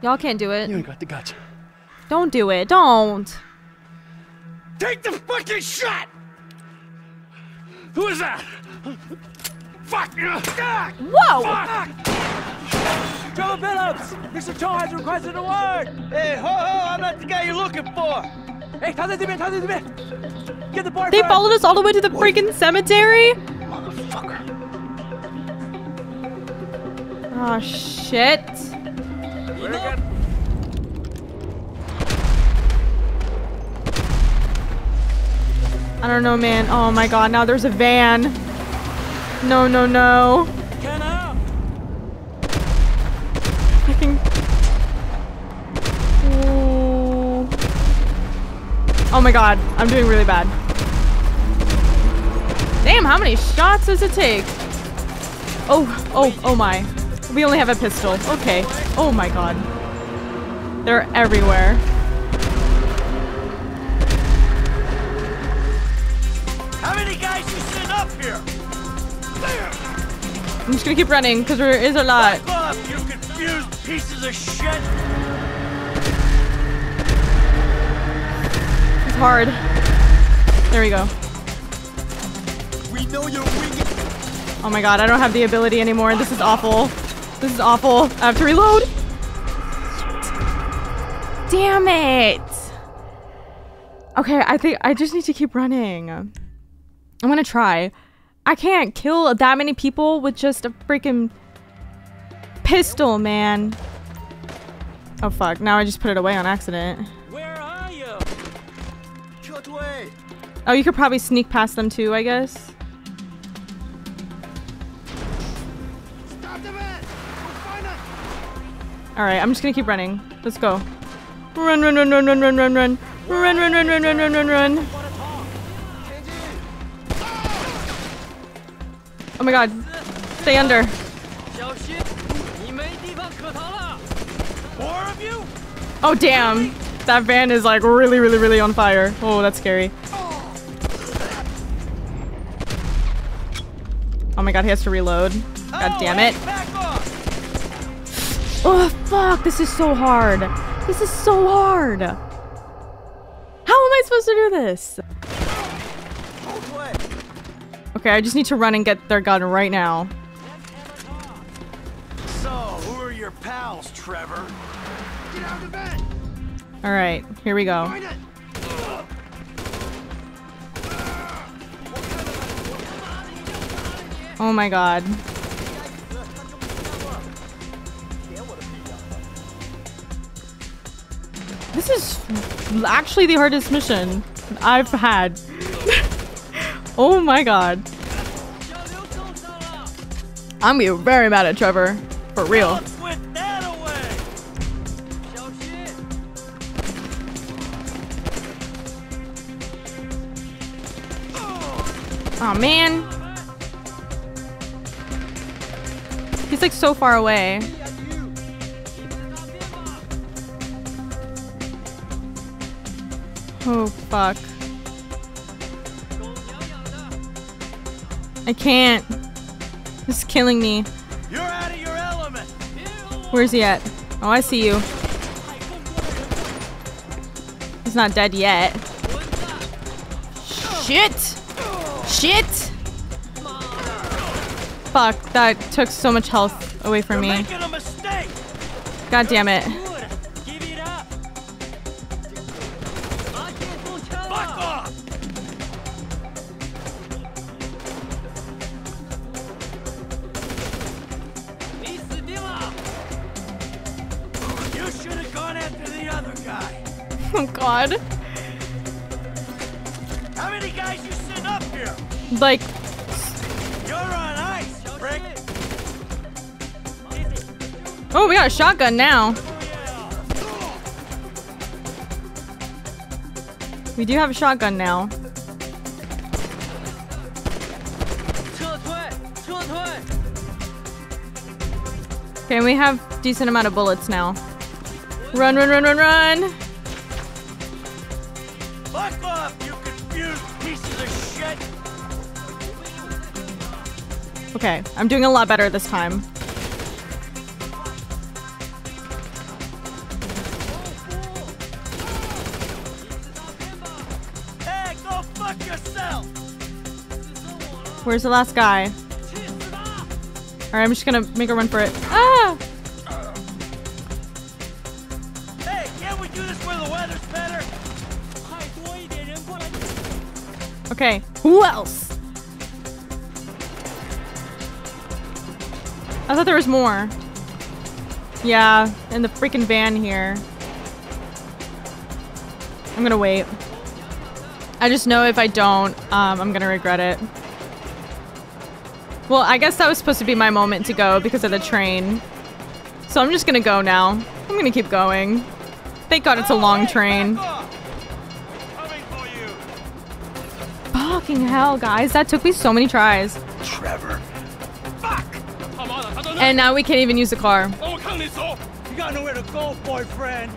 Y'all can't do it. You ain't got the guts. Don't do it. Don't. Take the fucking shot! Who is that? Fuck! Whoa! Fuck! Joe Philips! Mr. Cho has requested a word! Hey, ho ho, I'm not the guy you're looking for! Hey, how's it been? How's it 타세지면! Get the boy They followed us all the way to the what? freaking cemetery? Motherfucker. Oh, shit. I don't know, man. Oh my god, now there's a van. No, no, no. Fucking. Ooh. Oh my god, I'm doing really bad. Damn, how many shots does it take? Oh, oh, oh my. We only have a pistol. Okay. Oh my god. They're everywhere. How many guys you sitting up here? I'm just gonna keep running because there is a lot. Off, you confused pieces of shit! It's hard. There we go. We know you're weak. Oh my god, I don't have the ability anymore. This is awful. This is awful. I have to reload. Damn it. Okay, I think I just need to keep running. I'm gonna try. I can't kill that many people with just a freaking pistol, man. Oh fuck, now I just put it away on accident. Where are you? Cut away! Oh, you could probably sneak past them too, I guess. Alright, I'm just gonna keep running. Let's go. Run, run, run, run, run, run, run, run. Run, run, run, run, run, run, run, run. Oh my god. Stay under. Oh damn. That van is like really, really, really on fire. Oh, that's scary. Oh my god, he has to reload. God damn it. Oh fuck, this is so hard. This is so hard. How am I supposed to do this? Okay, I just need to run and get their gun right now. So, who are your pals, Trevor? Get out of the bed! Alright, here we go. Oh my god. This is actually the hardest mission I've had. oh my god. I'm gonna be very mad at Trevor. For real. Oh man. He's like so far away. Oh fuck. I can't. This is killing me. You're out of your element! Where's he at? Oh, I see you. He's not dead yet. Shit! Shit! Fuck, that took so much health away from me. Making a mistake! God damn it. like Oh, we got a shotgun now. We do have a shotgun now. Okay, we have decent amount of bullets now. Run, run, run, run, run! Okay, I'm doing a lot better this time. Hey, go fuck yourself! Where's the last guy? Alright, I'm just gonna make a run for it. Ah! Hey, can't we do this where the weather's better? Okay, who else? I thought there was more. Yeah, in the freaking van here. I'm gonna wait. I just know if I don't, um, I'm gonna regret it. Well, I guess that was supposed to be my moment to go because of the train. So I'm just gonna go now. I'm gonna keep going. Thank God it's a long train. Fucking hell, guys. That took me so many tries. And now we can't even use the car. You got nowhere to go, boyfriend.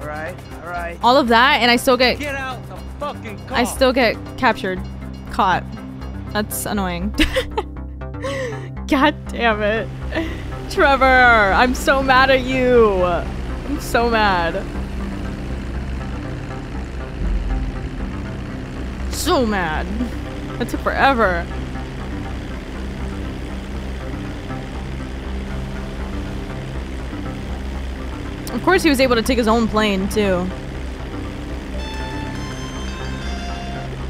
All right, all right. All of that, and I still get Get out the fucking car. I still get captured. Caught. That's annoying. God damn it. Trevor, I'm so mad at you. I'm so mad. So mad. That took forever. Of course he was able to take his own plane too.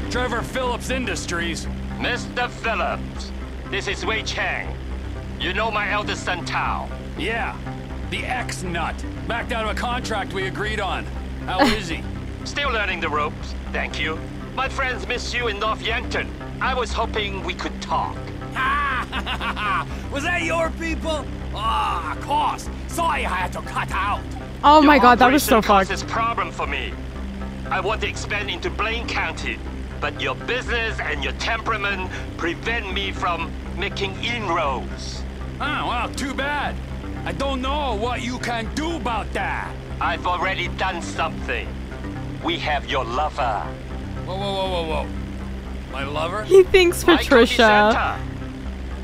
Trevor Philips Industries. Mr. Philips, this is Wei Cheng. You know my eldest son Tao. Yeah, the ex-nut. Backed out of a contract we agreed on. How is he? Still learning the ropes, thank you. My friends miss you in North Yankton. I was hoping we could talk. Was that your people? Ah, of course. Sorry I had to cut out. Oh my god, that was so operation fucked. causes problem for me. I want to expand into Blaine County, but your business and your temperament prevent me from making inroads. Oh, well, too bad. I don't know what you can do about that. I've already done something. We have your lover. Whoa, whoa, whoa, whoa, whoa. My lover? He thinks Michael Patricia.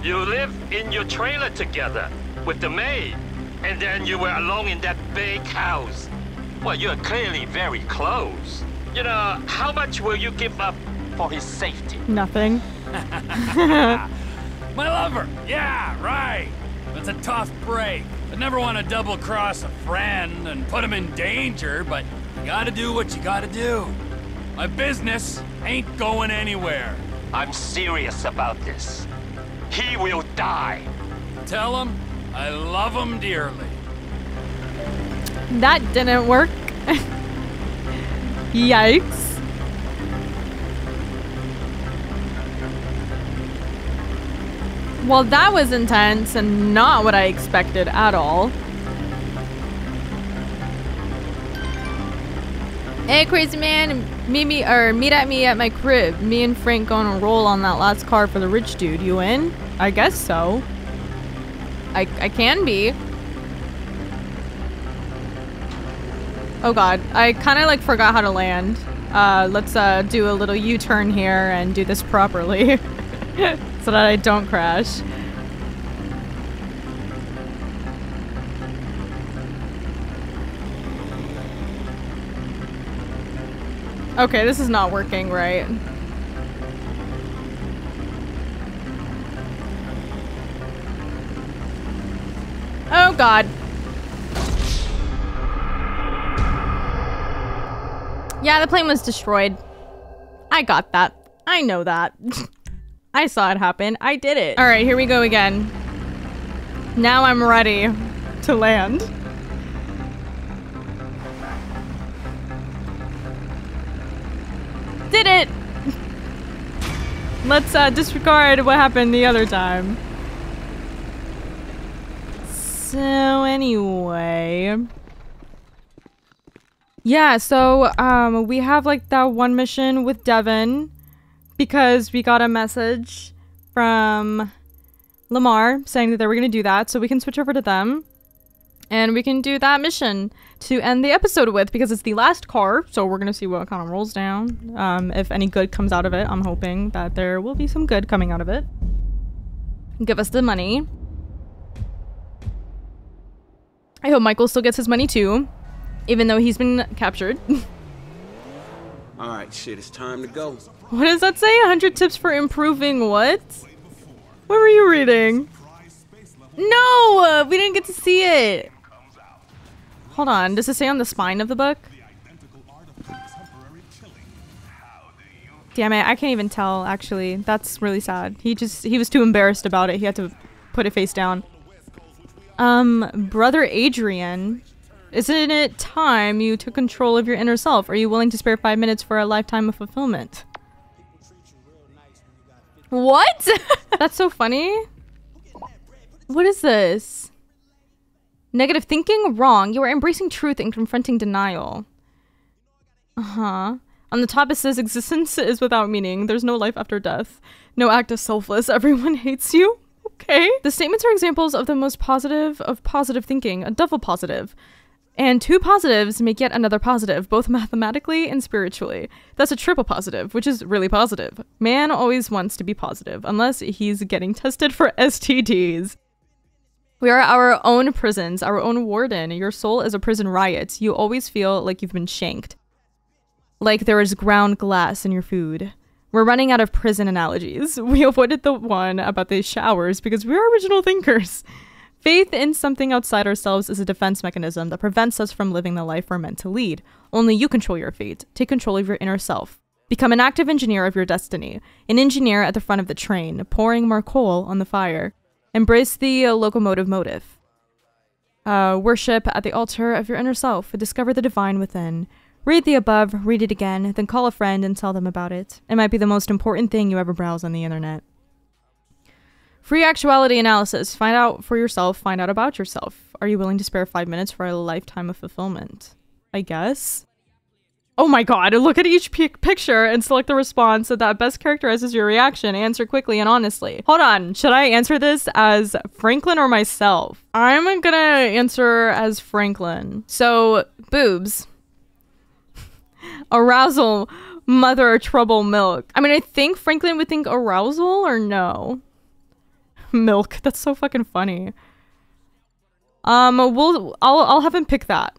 You live in your trailer together with the maid, and then you were alone in that big house. Well, you're clearly very close. You know, how much will you give up for his safety? Nothing. My lover. Yeah, right. It's a tough break. I never want to double cross a friend and put him in danger, but you gotta do what you gotta do. My business ain't going anywhere. I'm serious about this. He will die. Tell him I love him dearly. That didn't work. Yikes. Well, that was intense and not what I expected at all. Hey, crazy man, meet me or meet at me at my crib. Me and Frank gonna roll on that last car for the rich dude. You in? I guess so. I I can be. Oh god, I kind of like forgot how to land. Uh, let's uh, do a little U-turn here and do this properly so that I don't crash. Okay, this is not working right. God. Yeah, the plane was destroyed. I got that. I know that. I saw it happen. I did it. All right, here we go again. Now I'm ready to land. Did it! Let's uh, disregard what happened the other time. So anyway... Yeah, so um, we have like that one mission with Devin because we got a message from Lamar saying that they were going to do that, so we can switch over to them. And we can do that mission to end the episode with because it's the last car. So we're going to see what kind of rolls down. Um, if any good comes out of it, I'm hoping that there will be some good coming out of it. Give us the money. I hope Michael still gets his money too, even though he's been captured. All right, shit, it's time to go. what does that say? 100 tips for improving what? What were you reading? No! uh, we didn't get to see it. Hold on. Does it say on the spine of the book? Damn it, I can't even tell, actually. That's really sad. He just, he was too embarrassed about it. He had to put it face down. Um, Brother Adrian, isn't it time you took control of your inner self? Are you willing to spare five minutes for a lifetime of fulfillment? What? That's so funny. What is this? Negative thinking? Wrong. You are embracing truth and confronting denial. Uh-huh. On the top it says existence is without meaning. There's no life after death. No act is selfless. Everyone hates you. Okay. The statements are examples of the most positive of positive thinking, a double positive. And two positives make yet another positive, both mathematically and spiritually. That's a triple positive, which is really positive. Man always wants to be positive, unless he's getting tested for STDs. We are our own prisons, our own warden. Your soul is a prison riot. You always feel like you've been shanked. Like there is ground glass in your food. We're running out of prison analogies. We avoided the one about the showers because we're original thinkers. Faith in something outside ourselves is a defense mechanism that prevents us from living the life we're meant to lead. Only you control your fate. Take control of your inner self. Become an active engineer of your destiny, an engineer at the front of the train, pouring more coal on the fire. Embrace the uh, locomotive motive. Uh, worship at the altar of your inner self. Discover the divine within. Read the above, read it again, then call a friend and tell them about it. It might be the most important thing you ever browse on the internet. Free actuality analysis. Find out for yourself, find out about yourself. Are you willing to spare five minutes for a lifetime of fulfillment? I guess. Oh my god, look at each pic- picture and select the response that best characterizes your reaction. Answer quickly and honestly. Hold on, should I answer this as Franklin or myself? I'm gonna answer as Franklin. So, boobs. Arousal, mother trouble, milk. I mean, I think Franklin would think arousal or no. Milk. That's so fucking funny. Um, we'll I'll I'll have him pick that.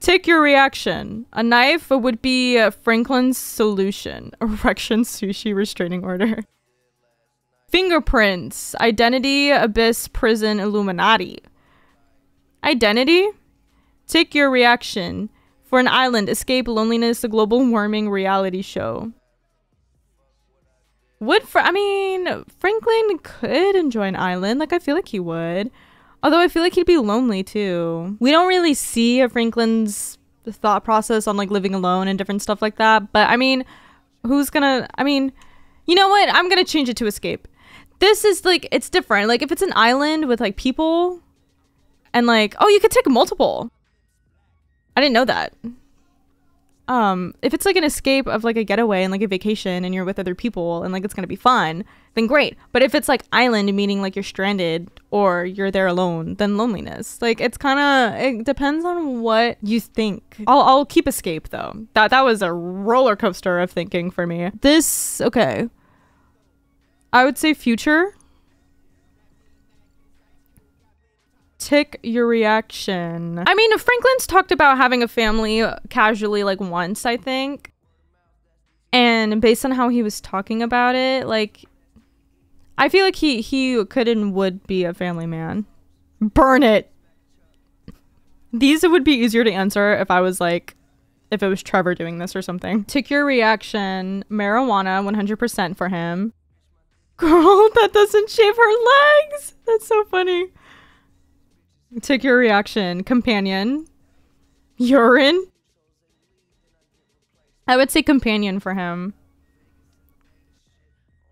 Take your reaction. A knife would be uh, Franklin's solution. Erection sushi restraining order. Fingerprints. Identity, abyss, prison, Illuminati. Identity. Take your reaction. For an island, escape loneliness, a global warming reality show. Would Fra- I mean Franklin could enjoy an island? Like I feel like he would. Although I feel like he'd be lonely too. We don't really see a Franklin's thought process on like living alone and different stuff like that. But I mean, who's gonna? I mean, you know what? I'm gonna change it to escape. This is like it's different. Like if it's an island with like people, and like oh, you could take multiple. I didn't know that. Um if it's like an escape of like a getaway and like a vacation and you're with other people and like it's gonna be fun then great. But if it's like island meaning like you're stranded or you're there alone then loneliness. Like it's kind of it depends on what you think. I'll i'll keep escape though. That that was a roller coaster of thinking for me. This okay. I would say future tick your reaction. I mean, Franklin's talked about having a family casually like once, I think. And based on how he was talking about it, like I feel like he he could and would be a family man. Burn it. These would be easier to answer if I was like if it was Trevor doing this or something. Tick your reaction. Marijuana 100% for him. Girl, that doesn't shave her legs. That's so funny. Take your reaction. Companion. Urine. I would say companion for him.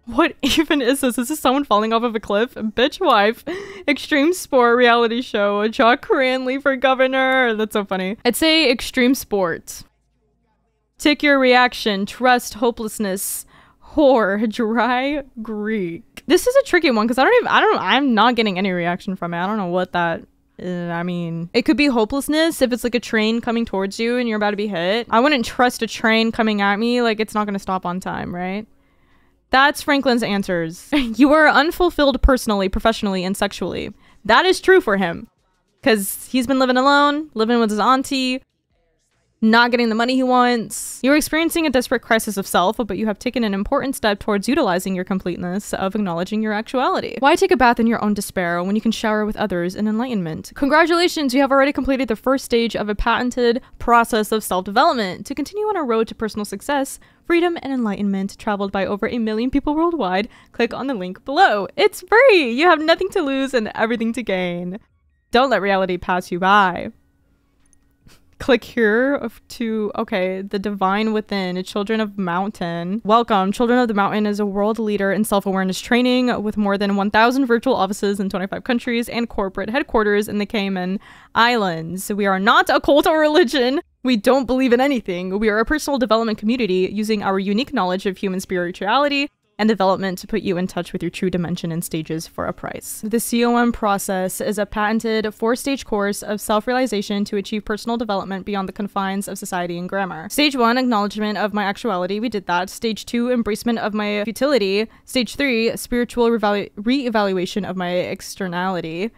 What even is this? Is this someone falling off of a cliff? Bitch wife. Extreme sport reality show. Jock Cranley for governor. That's so funny. I'd say extreme sport. Take your reaction. Trust, hopelessness, whore, dry Greek. This is a tricky one because I don't even I don't I'm not getting any reaction from it. I don't know what that uh, I mean, it could be hopelessness if it's like a train coming towards you and you're about to be hit. I wouldn't trust a train coming at me like it's not going to stop on time, right? That's Franklin's answers. you are unfulfilled personally, professionally, and sexually. That is true for him. Because he's been living alone, living with his auntie, not getting the money he wants. You're experiencing a desperate crisis of self, but you have taken an important step towards utilizing your completeness of acknowledging your actuality. Why take a bath in your own despair when you can shower with others in enlightenment? Congratulations, you have already completed the first stage of a patented process of self development. To continue on a road to personal success, freedom, and enlightenment traveled by over a million people worldwide, click on the link below. It's free! You have nothing to lose and everything to gain. Don't let reality pass you by click here to okay the divine within children of mountain. Welcome. Children of the mountain is a world leader in self-awareness training with more than 1000 virtual offices in 25 countries and corporate headquarters in the cayman islands. We are not a cult or religion. We don't believe in anything. We are a personal development community using our unique knowledge of human spirituality and development to put you in touch with your true dimension and stages for a price. The COM process is a patented four stage course of self realization to achieve personal development beyond the confines of society and grammar. Stage one, acknowledgement of my actuality. We did that. Stage two, embracement of my futility. Stage three, spiritual re evaluation of my externality.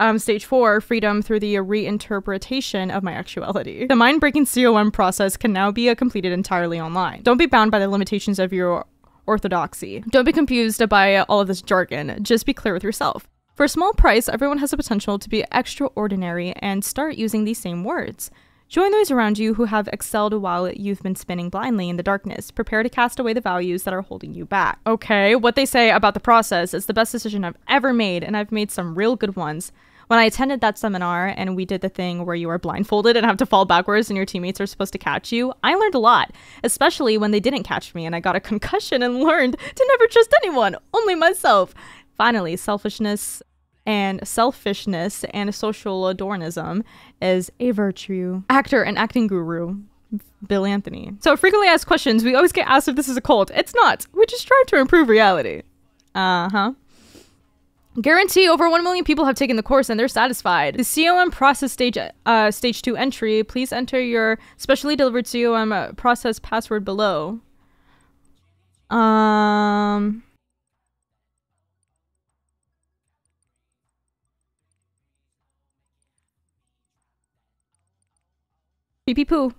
Um, stage four, freedom through the reinterpretation of my actuality. The mind breaking COM process can now be completed entirely online. Don't be bound by the limitations of your orthodoxy. Don't be confused by all of this jargon, just be clear with yourself. For a small price, everyone has the potential to be extraordinary and start using these same words. Join those around you who have excelled while you've been spinning blindly in the darkness. Prepare to cast away the values that are holding you back. Okay, what they say about the process is the best decision I've ever made, and I've made some real good ones. When I attended that seminar and we did the thing where you are blindfolded and have to fall backwards and your teammates are supposed to catch you, I learned a lot, especially when they didn't catch me and I got a concussion and learned to never trust anyone, only myself. Finally, selfishness and selfishness and social Darwinism is a virtue. Actor and acting guru, Bill Anthony. So frequently asked questions, we always get asked if this is a cult. It's not. We just strive to improve reality. Uh-huh. Guarantee over 1 million people have taken the course and they're satisfied. The COM process stage uh, stage 2 entry, please enter your specially delivered COM uh, process password below. Um Pee pee poo.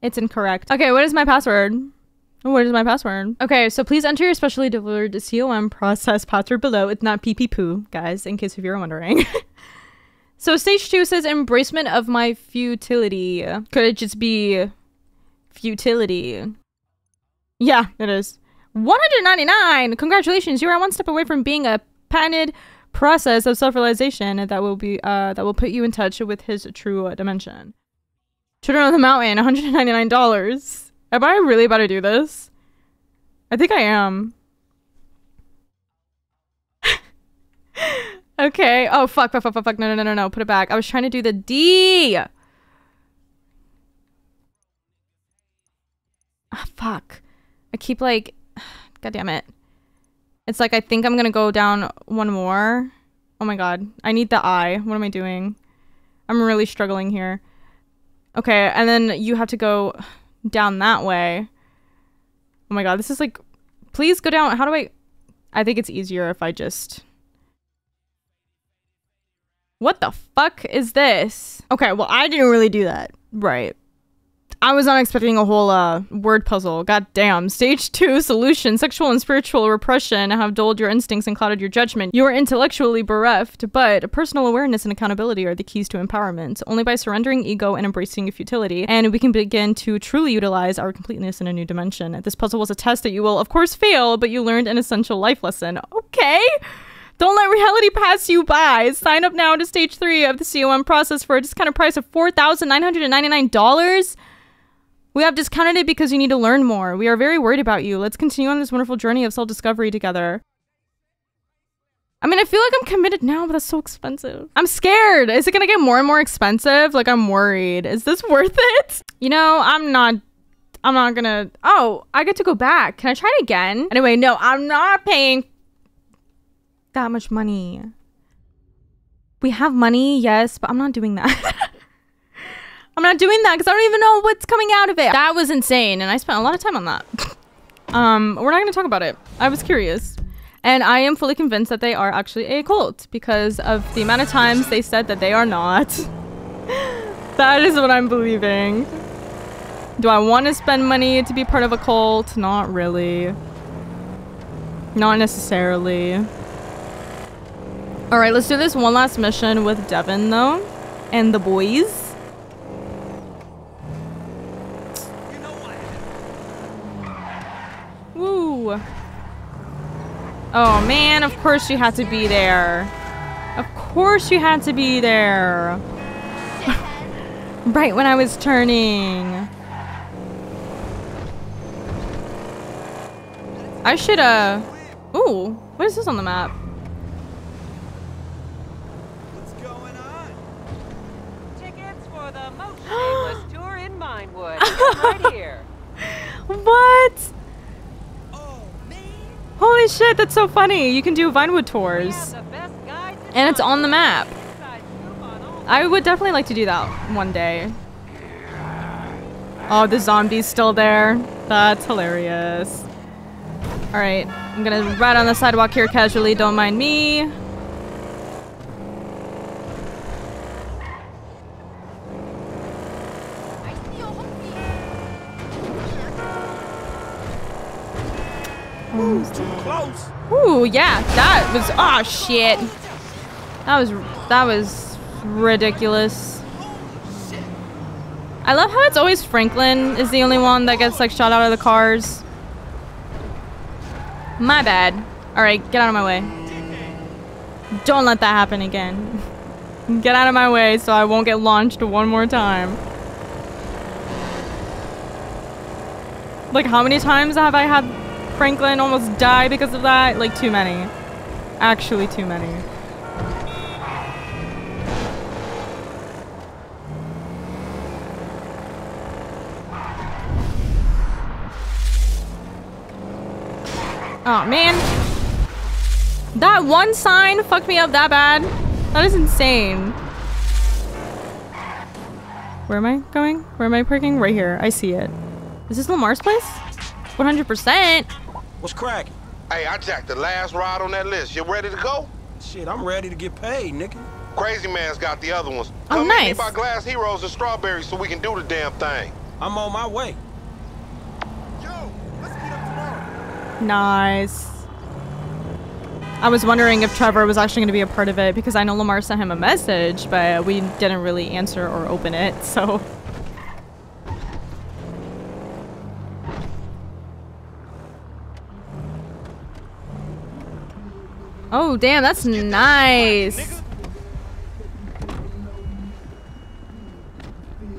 It's incorrect. Okay, what is my password? What is my password? Okay, so please enter your specially delivered COM process password below. It's not pee pee poo, guys, in case if you're wondering. so stage two says embracement of my futility. Could it just be futility? Yeah, it is. 199! Congratulations, you are one step away from being a patented process of self-realization that will be uh that will put you in touch with his true dimension. Children of the Mountain, $199. Am I really about to do this? I think I am. okay. Oh, fuck, fuck, fuck, fuck, fuck. No, no, no, no, no. Put it back. I was trying to do the D. Oh, fuck. I keep like... God damn it. It's like I think I'm gonna go down one more. Oh my god. I need the I. What am I doing? I'm really struggling here. Okay, and then you have to go down that way. Oh my god, this is like please go down. How do I I think it's easier if I just What the fuck is this? Okay, well I didn't really do that. Right. I was not expecting a whole uh, word puzzle. God damn. Stage two solution. Sexual and spiritual repression have dulled your instincts and clouded your judgment. You are intellectually bereft, but personal awareness and accountability are the keys to empowerment. Only by surrendering ego and embracing futility, and we can begin to truly utilize our completeness in a new dimension. This puzzle was a test that you will, of course, fail, but you learned an essential life lesson. Okay. Don't let reality pass you by. Sign up now to stage three of the COM process for a discounted price of $4,999. We have discounted it because you need to learn more. We are very worried about you. Let's continue on this wonderful journey of self-discovery together. I mean, I feel like I'm committed now, but that's so expensive. I'm scared. Is it gonna get more and more expensive? Like, I'm worried. Is this worth it? You know, I'm not, I'm not gonna, oh, I get to go back. Can I try it again? Anyway, no, I'm not paying that much money. We have money, yes, but I'm not doing that. I'm not doing that because I don't even know what's coming out of it. That was insane, and I spent a lot of time on that. um, we're not going to talk about it. I was curious. And I am fully convinced that they are actually a cult because of the amount of times they said that they are not. that is what I'm believing. Do I want to spend money to be part of a cult? Not really. Not necessarily. Alright, let's do this one last mission with Devin, though. And the boys. Woo. Oh man, of course you had to be there. Of course you had to be there. right when I was turning. I should, uh... Ooh, what is this on the map? Tickets for Holy shit, that's so funny. You can do Vinewood tours. And it's on the map. I would definitely like to do that one day. Oh, the zombie's still there. That's hilarious. Alright, I'm gonna ride on the sidewalk here casually, don't mind me. Too close. Ooh, yeah, that was oh shit. That was that was ridiculous. I love how it's always Franklin is the only one that gets like shot out of the cars. My bad. Alright, get out of my way. Don't let that happen again. Get out of my way so I won't get launched one more time. Like how many times have I had Franklin almost die because of that? Like too many. Actually too many. Oh man. That one sign fucked me up that bad. That is insane. Where am I going? Where am I parking? Right here. I see it. Is this Lamar's place? 100%. What's cracking? Hey, I jacked the last ride on that list. You ready to go? Shit, I'm ready to get paid, nigga. Crazy Man's got the other ones. Oh, Come meet me nice. by Glass Heroes and Strawberries so we can do the damn thing. I'm on my way. Nice. I was wondering if Trevor was actually going to be a part of it because I know Lamar sent him a message, but we didn't really answer or open it, so. Oh, damn, that's nice.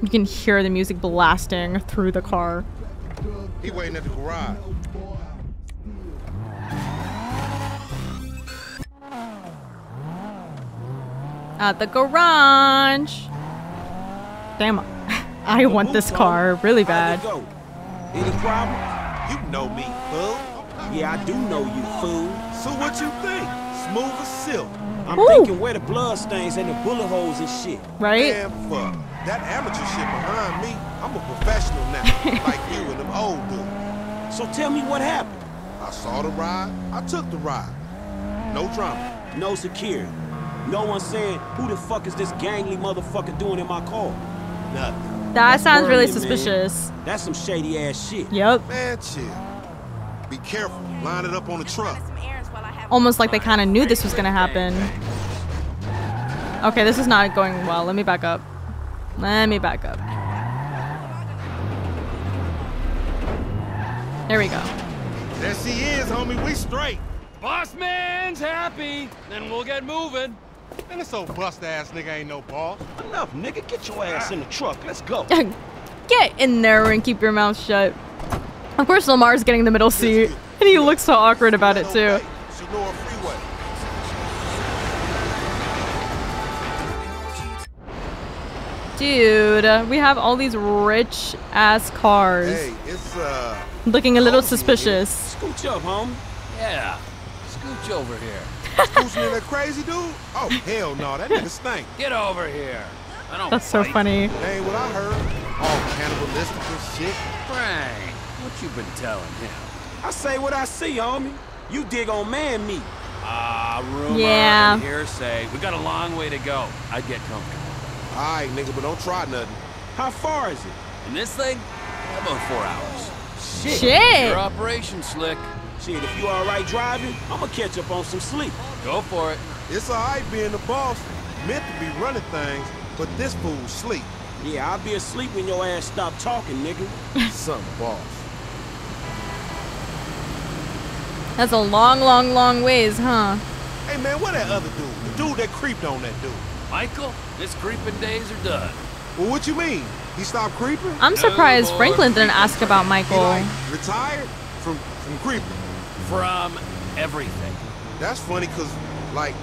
You can hear the music blasting through the car. He waiting at the garage. At the garage. Damn, I want this car really bad. Any problem? You know me, fool. Yeah, I do know you, fool. So what you think? Smooth as silk. I'm Ooh. thinking where the blood stains and the bullet holes and shit. Right? Man, fuck. That amateur shit behind me. I'm a professional now, like you and them old dudes. So tell me what happened. I saw the ride. I took the ride. No drama. No security. No one saying, who the fuck is this gangly motherfucker doing in my car? Nothing. That sounds really Worrying, man. suspicious. That's some shady ass shit. Yep. Man, chill. Be careful. Line it up on the truck. Almost like they kind of knew this was going to happen. Okay, this is not going well. Let me back up. Let me back up. There we go. There she is, homie. We straight. Boss man's happy, then we'll get moving. Man, this old bust ass nigga ain't no boss. Enough, nigga. Get your ass in the truck. Let's go. Get in there and keep your mouth shut. Of course, Lamar's getting the middle seat, and he looks so awkward about it too. Senora Freeway. Dude, we have all these rich ass cars. Hey, it's uh Looking a little suspicious. Scooch up, homie. Yeah, scooch over here. Scoosing in that crazy dude? Oh, hell no, that nigga stink. Get over here. I don't That's so funny. That ain't what I heard. All cannibalistic and shit. Frank, what you been telling him? I say what I see, homie. You dig on man meat. Ah, rumor Yeah. and hearsay. We got a long way to go. I'd get comfortable. All right, nigga, but don't try nothing. How far is it? In this thing, about four hours. Shit. Shit. Your operation, Slick. Shit, if you all right driving, I'ma catch up on some sleep. Go for it. It's all right being the boss. Meant to be running things, but this fool sleep. Yeah, I'll be asleep when your ass stop talking, nigga. Some boss. That's a long, long, long ways, huh? Hey, man, where that other dude? The dude that creeped on that dude. Michael, his creeping days are done. Well, what you mean? He stopped creeping? I'm surprised boy, Franklin didn't ask about He, Michael. like, retired from, from creeping. From everything. That's funny, because, like,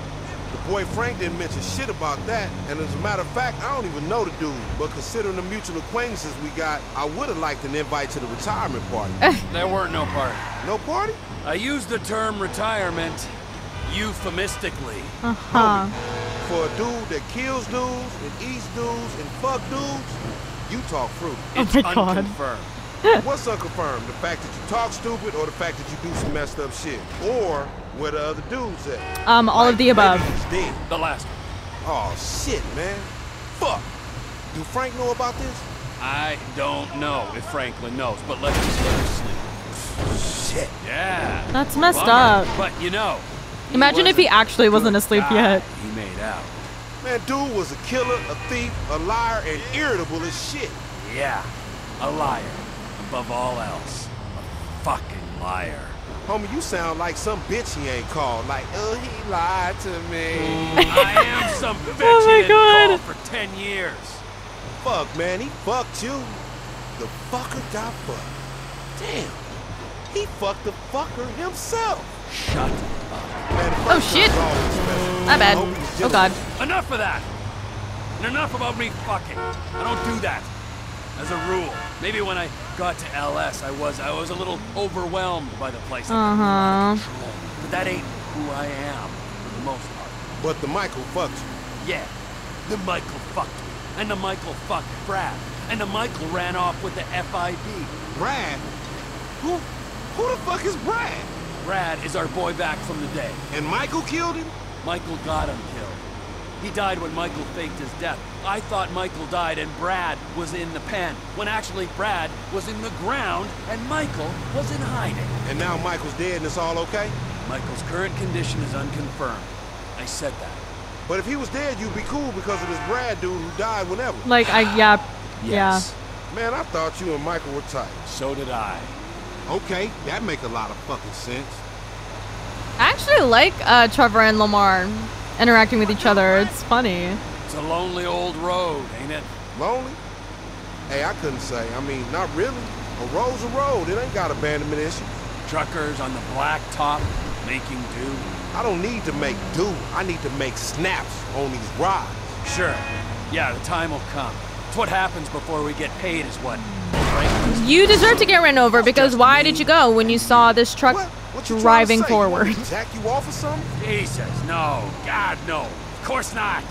the boy Frank didn't mention shit about that. And as a matter of fact, I don't even know the dude. But considering the mutual acquaintances we got, I would have liked an invite to the retirement party. There weren't no party. no party? I use the term retirement euphemistically. Uh huh. For a dude that kills dudes and eats dudes and fuck dudes, you talk fruit. Oh It's my God. unconfirmed. What's unconfirmed? The fact that you talk stupid or the fact that you do some messed up shit? Or where the other dudes at? Um, all of the above. Maybe he's dead. The last one. Oh, shit, man. Fuck. Do Frank know about this? I don't know if Franklin knows, but let's just let her sleep. Shit. Yeah. That's messed Bummer. up. But you know. Imagine if he actually wasn't asleep guy yet. He made out. Man, dude was a killer, a thief, a liar, and irritable as shit. Yeah. A liar. Above all else. A fucking liar. Homie, you sound like some bitch he ain't called. Like, oh, he lied to me. I am some oh bitch Oh my he didn't God. call for 10 years. Fuck, man, he fucked you. The fucker got fucked. Damn. He fucked the fucker himself. Shut Man, the Oh, shit. time's always. My bad. hope he was Oh god. Enough of that! And enough about me fucking. I don't do that. As a rule. Maybe when I got to LS, I was I was a little overwhelmed by the place. Uh huh. But that ain't who I am, for the most part. But the Michael fucked you. Yeah, the Michael fucked me. And the Michael fucked Brad. And the Michael ran off with the FIB. Brad? Who? Who the fuck is Brad? Brad is our boy back from the day. And Michael killed him? Michael got him killed. He died when Michael faked his death. I thought Michael died and Brad was in the pen, when actually Brad was in the ground and Michael was in hiding. And now Michael's dead and it's all okay? Michael's current condition is unconfirmed. I said that. But if he was dead, you'd be cool because of this Brad dude who died whenever. Like I yeah. Yes. Man, I thought you and Michael were tight. So did I. Okay, that make a lot of fucking sense. I actually like uh, Trevor and Lamar interacting with each other. It's funny. It's a lonely old road, ain't it? Lonely? Hey, I couldn't say. I mean, not really. A road's a road. It ain't got abandonment issues. Truckers on the black top making do. I don't need to make do. I need to make snaps on these rides. Sure. Yeah, the time will come. It's what happens before we get paid is what Frank You deserve to get ran over because why did you go when you saw this truck What you trying to driving? You forward? Jack you off or something? Jesus, no. God, no. Of course not.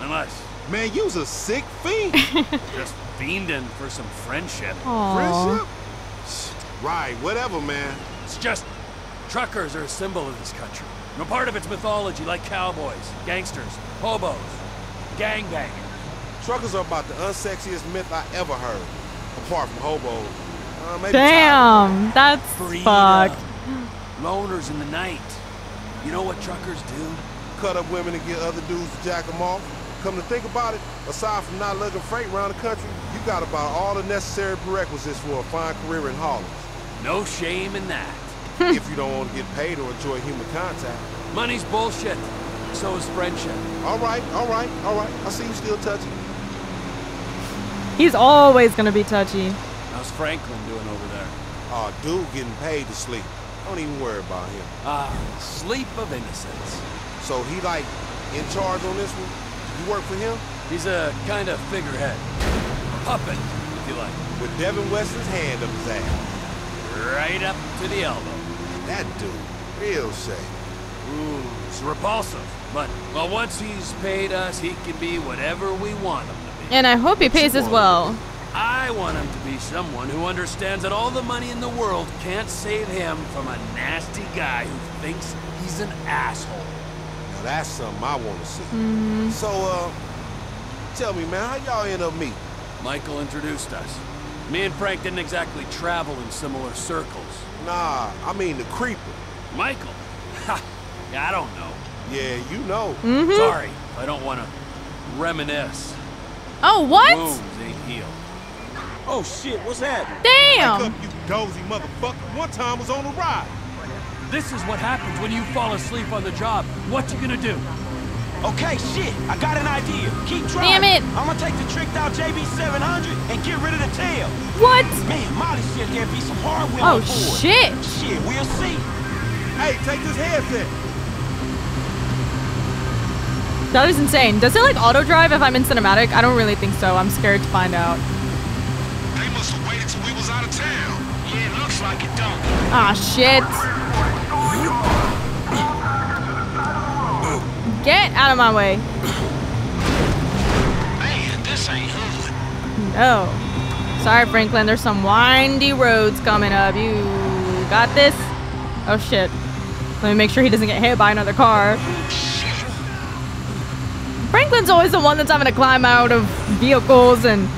Unless Man, you's a sick fiend. just fiending for some friendship. Friendship? Right, whatever, man. It's just truckers are a symbol of this country. No part of its mythology like cowboys, gangsters, hobos, gangbangers. Truckers are about the unsexiest myth I ever heard. Apart from hobos. Uh, Damn, that's Freedom. fucked. Loners in the night. You know what truckers do? Cut up women and get other dudes to jack them off. Come to think about it, aside from not lugging freight around the country, you got about all the necessary prerequisites for a fine career in haulage. No shame in that. if you don't want to get paid or enjoy human contact. Money's bullshit. So is friendship. All right, all right, all right. I see you still touching. He's always gonna be touchy. How's Franklin doing over there? Oh, dude getting paid to sleep. Don't even worry about him. Ah, sleep of innocence. So he like in charge on this one? You work for him? He's a kind of figurehead. A puppet, if you like. With Devin Weston's hand up his ass. Right up to the elbow. That dude, real shame. Ooh, it's repulsive. But, well, once he's paid us, he can be whatever we want him to be. And I hope he pays as well. I want him to be someone who understands that all the money in the world can't save him from a nasty guy who thinks he's an asshole. Now that's something I want to see. Mhm. So, uh, tell me, man, how y'all end up meeting? Michael introduced us. Me and Frank didn't exactly travel in similar circles. Nah, I mean the creeper. Michael? Ha! I don't know. Yeah, you know. Mhm. Sorry, I don't want to reminisce. Oh, what? Wounds. Oh shit, what's happening? Damn! Wake up, you dozy motherfucker. One time was on a ride. This is what happens when you fall asleep on the job. What you gonna do? Okay, shit, I got an idea. Keep driving. Damn it. I'm gonna take the tricked out JB700 and get rid of the tail. What? Man, Molly said there'd be some hardware Oh, on board. shit. Shit, we'll see. Hey, take this headset. That is insane. Does it like auto drive if I'm in cinematic? I don't really think so. I'm scared to find out. They must have waited till we was out of town. Yeah, it looks like it don't. Ah, shit. Get out of my way. Man, this ain't hood. No. Sorry, Franklin. There's some windy roads coming up. You got this? Oh, shit. Let me make sure he doesn't get hit by another car. Franklin's always the one that's having to climb out of vehicles and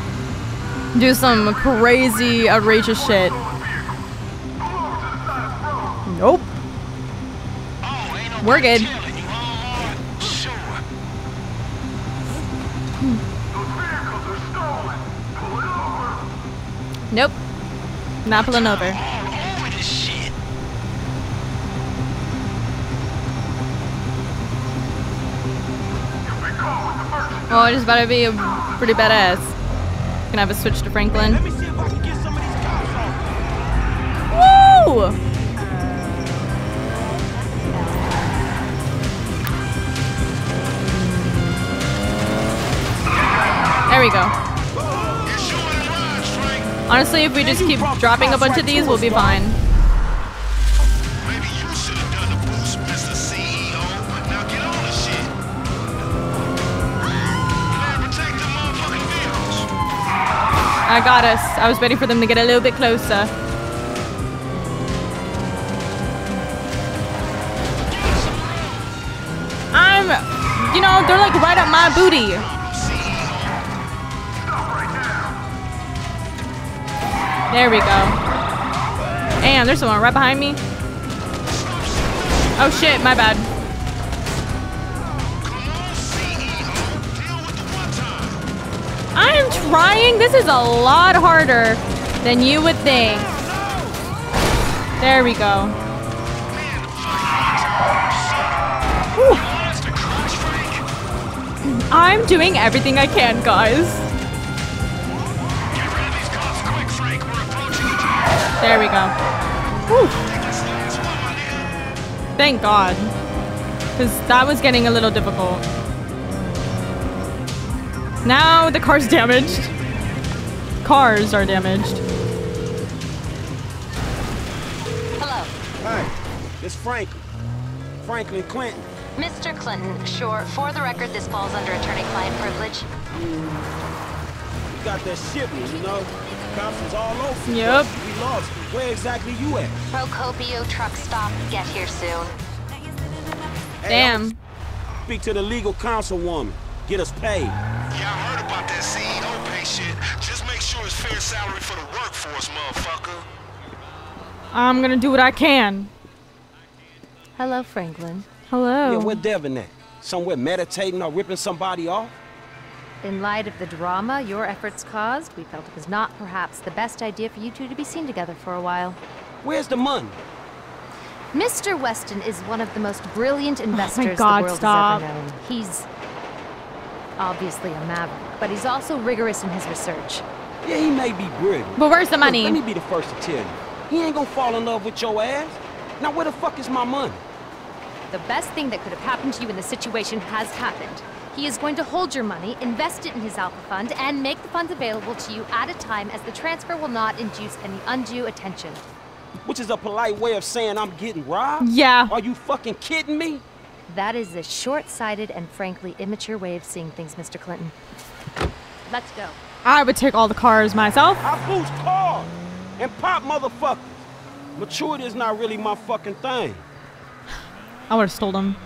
do some crazy, outrageous shit. Nope. We're good. Nope. Not pulling over. Oh, it's about to be a pretty badass. Gonna have a switch to Franklin. Woo! There we go. Honestly, if we just keep dropping a bunch of these, we'll be fine. Got us. I was waiting for them to get a little bit closer. I'm, you know, they're like right up my booty. There we go. And there's someone right behind me. Oh shit, my bad. Trying. This is a lot harder than you would think. There we go. Whew. I'm doing everything I can, guys. There we go. Whew. Thank God. Because that was getting a little difficult. Now the car's damaged. Cars are damaged. Hello. Hi, it's Franklin. Franklin Clinton. Mr. Clinton, sure, for the record, this falls under attorney-client privilege. We got that shipment, you know? Cops is all over. Yep. We lost. Where exactly you at? Procopio truck stop. Get here soon. Damn. Speak to the legal counsel woman. Get us paid. Yeah, I heard about that CEO pay shit. Just make sure it's fair salary for the workforce, motherfucker. I'm gonna do what I can. Hello, Franklin. Hello. Yeah, where Devin at? Somewhere meditating or ripping somebody off? In light of the drama your efforts caused, we felt it was not perhaps the best idea for you two to be seen together for a while. Where's the money? Mr. Weston is one of the most brilliant oh investors God, the world stop. has ever known. He's obviously a maverick, but he's also rigorous in his research. Yeah, he may be brilliant. But where's the Look, money? let me be the first to tell you. He ain't gonna fall in love with your ass. Now where the fuck is my money? The best thing that could have happened to you in the situation has happened. He is going to hold your money, invest it in his Alpha Fund, and make the funds available to you at a time as the transfer will not induce any undue attention. Which is a polite way of saying I'm getting robbed? Yeah. Are you fucking kidding me? That is a short-sighted and frankly immature way of seeing things, Mr. Clinton. Let's go. I would take all the cars myself. I boost cars and pop motherfuckers. Maturity is not really my fucking thing. I would have stole them.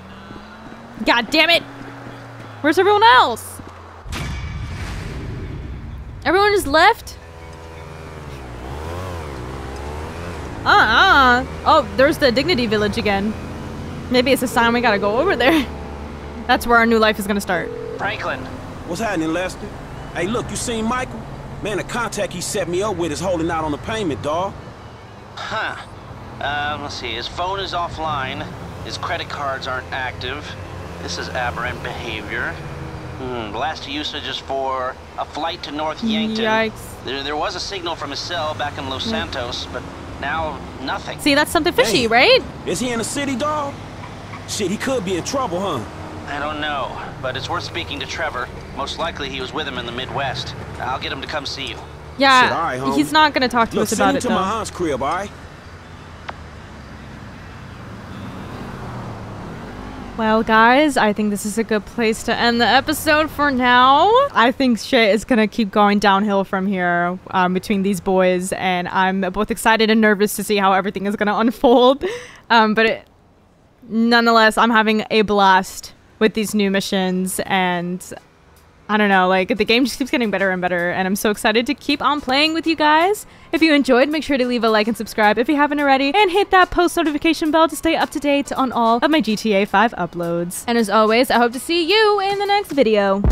God damn it! Where's everyone else? Everyone just left? Uh-uh. Oh, there's the Dignity Village again. Maybe it's a sign we gotta go over there. That's where our new life is gonna start. Franklin. What's happening, Lester? Hey, look, you seen Michael? Man, the contact he set me up with is holding out on the payment, dawg. Huh. Um, let's see. His phone is offline. His credit cards aren't active. This is aberrant behavior. Hmm, last usage is for a flight to North Yankton. Yikes. There, there was a signal from his cell back in Los Hmm. Santos, but now nothing. See, that's something fishy, Damn. right? Is he in the city, dawg? Shit, he could be in trouble, huh? I don't know, but it's worth speaking to Trevor. Most likely he was with him in the Midwest. I'll get him to come see you. Yeah, Shit, all right, he's not gonna talk to Look, us send about him it to though. my aunt's crib, all right? Well, guys, I think this is a good place to end the episode for now. I think shit is gonna keep going downhill from here um, between these boys, and I'm both excited and nervous to see how everything is gonna unfold. Um, but it, nonetheless, I'm having a blast with these new missions, and I don't know, like the game just keeps getting better and better, and I'm so excited to keep on playing with you guys. If you enjoyed, make sure to leave a like and subscribe if you haven't already, and hit that post notification bell to stay up to date on all of my GTA 5 uploads. And as always, I hope to see you in the next video.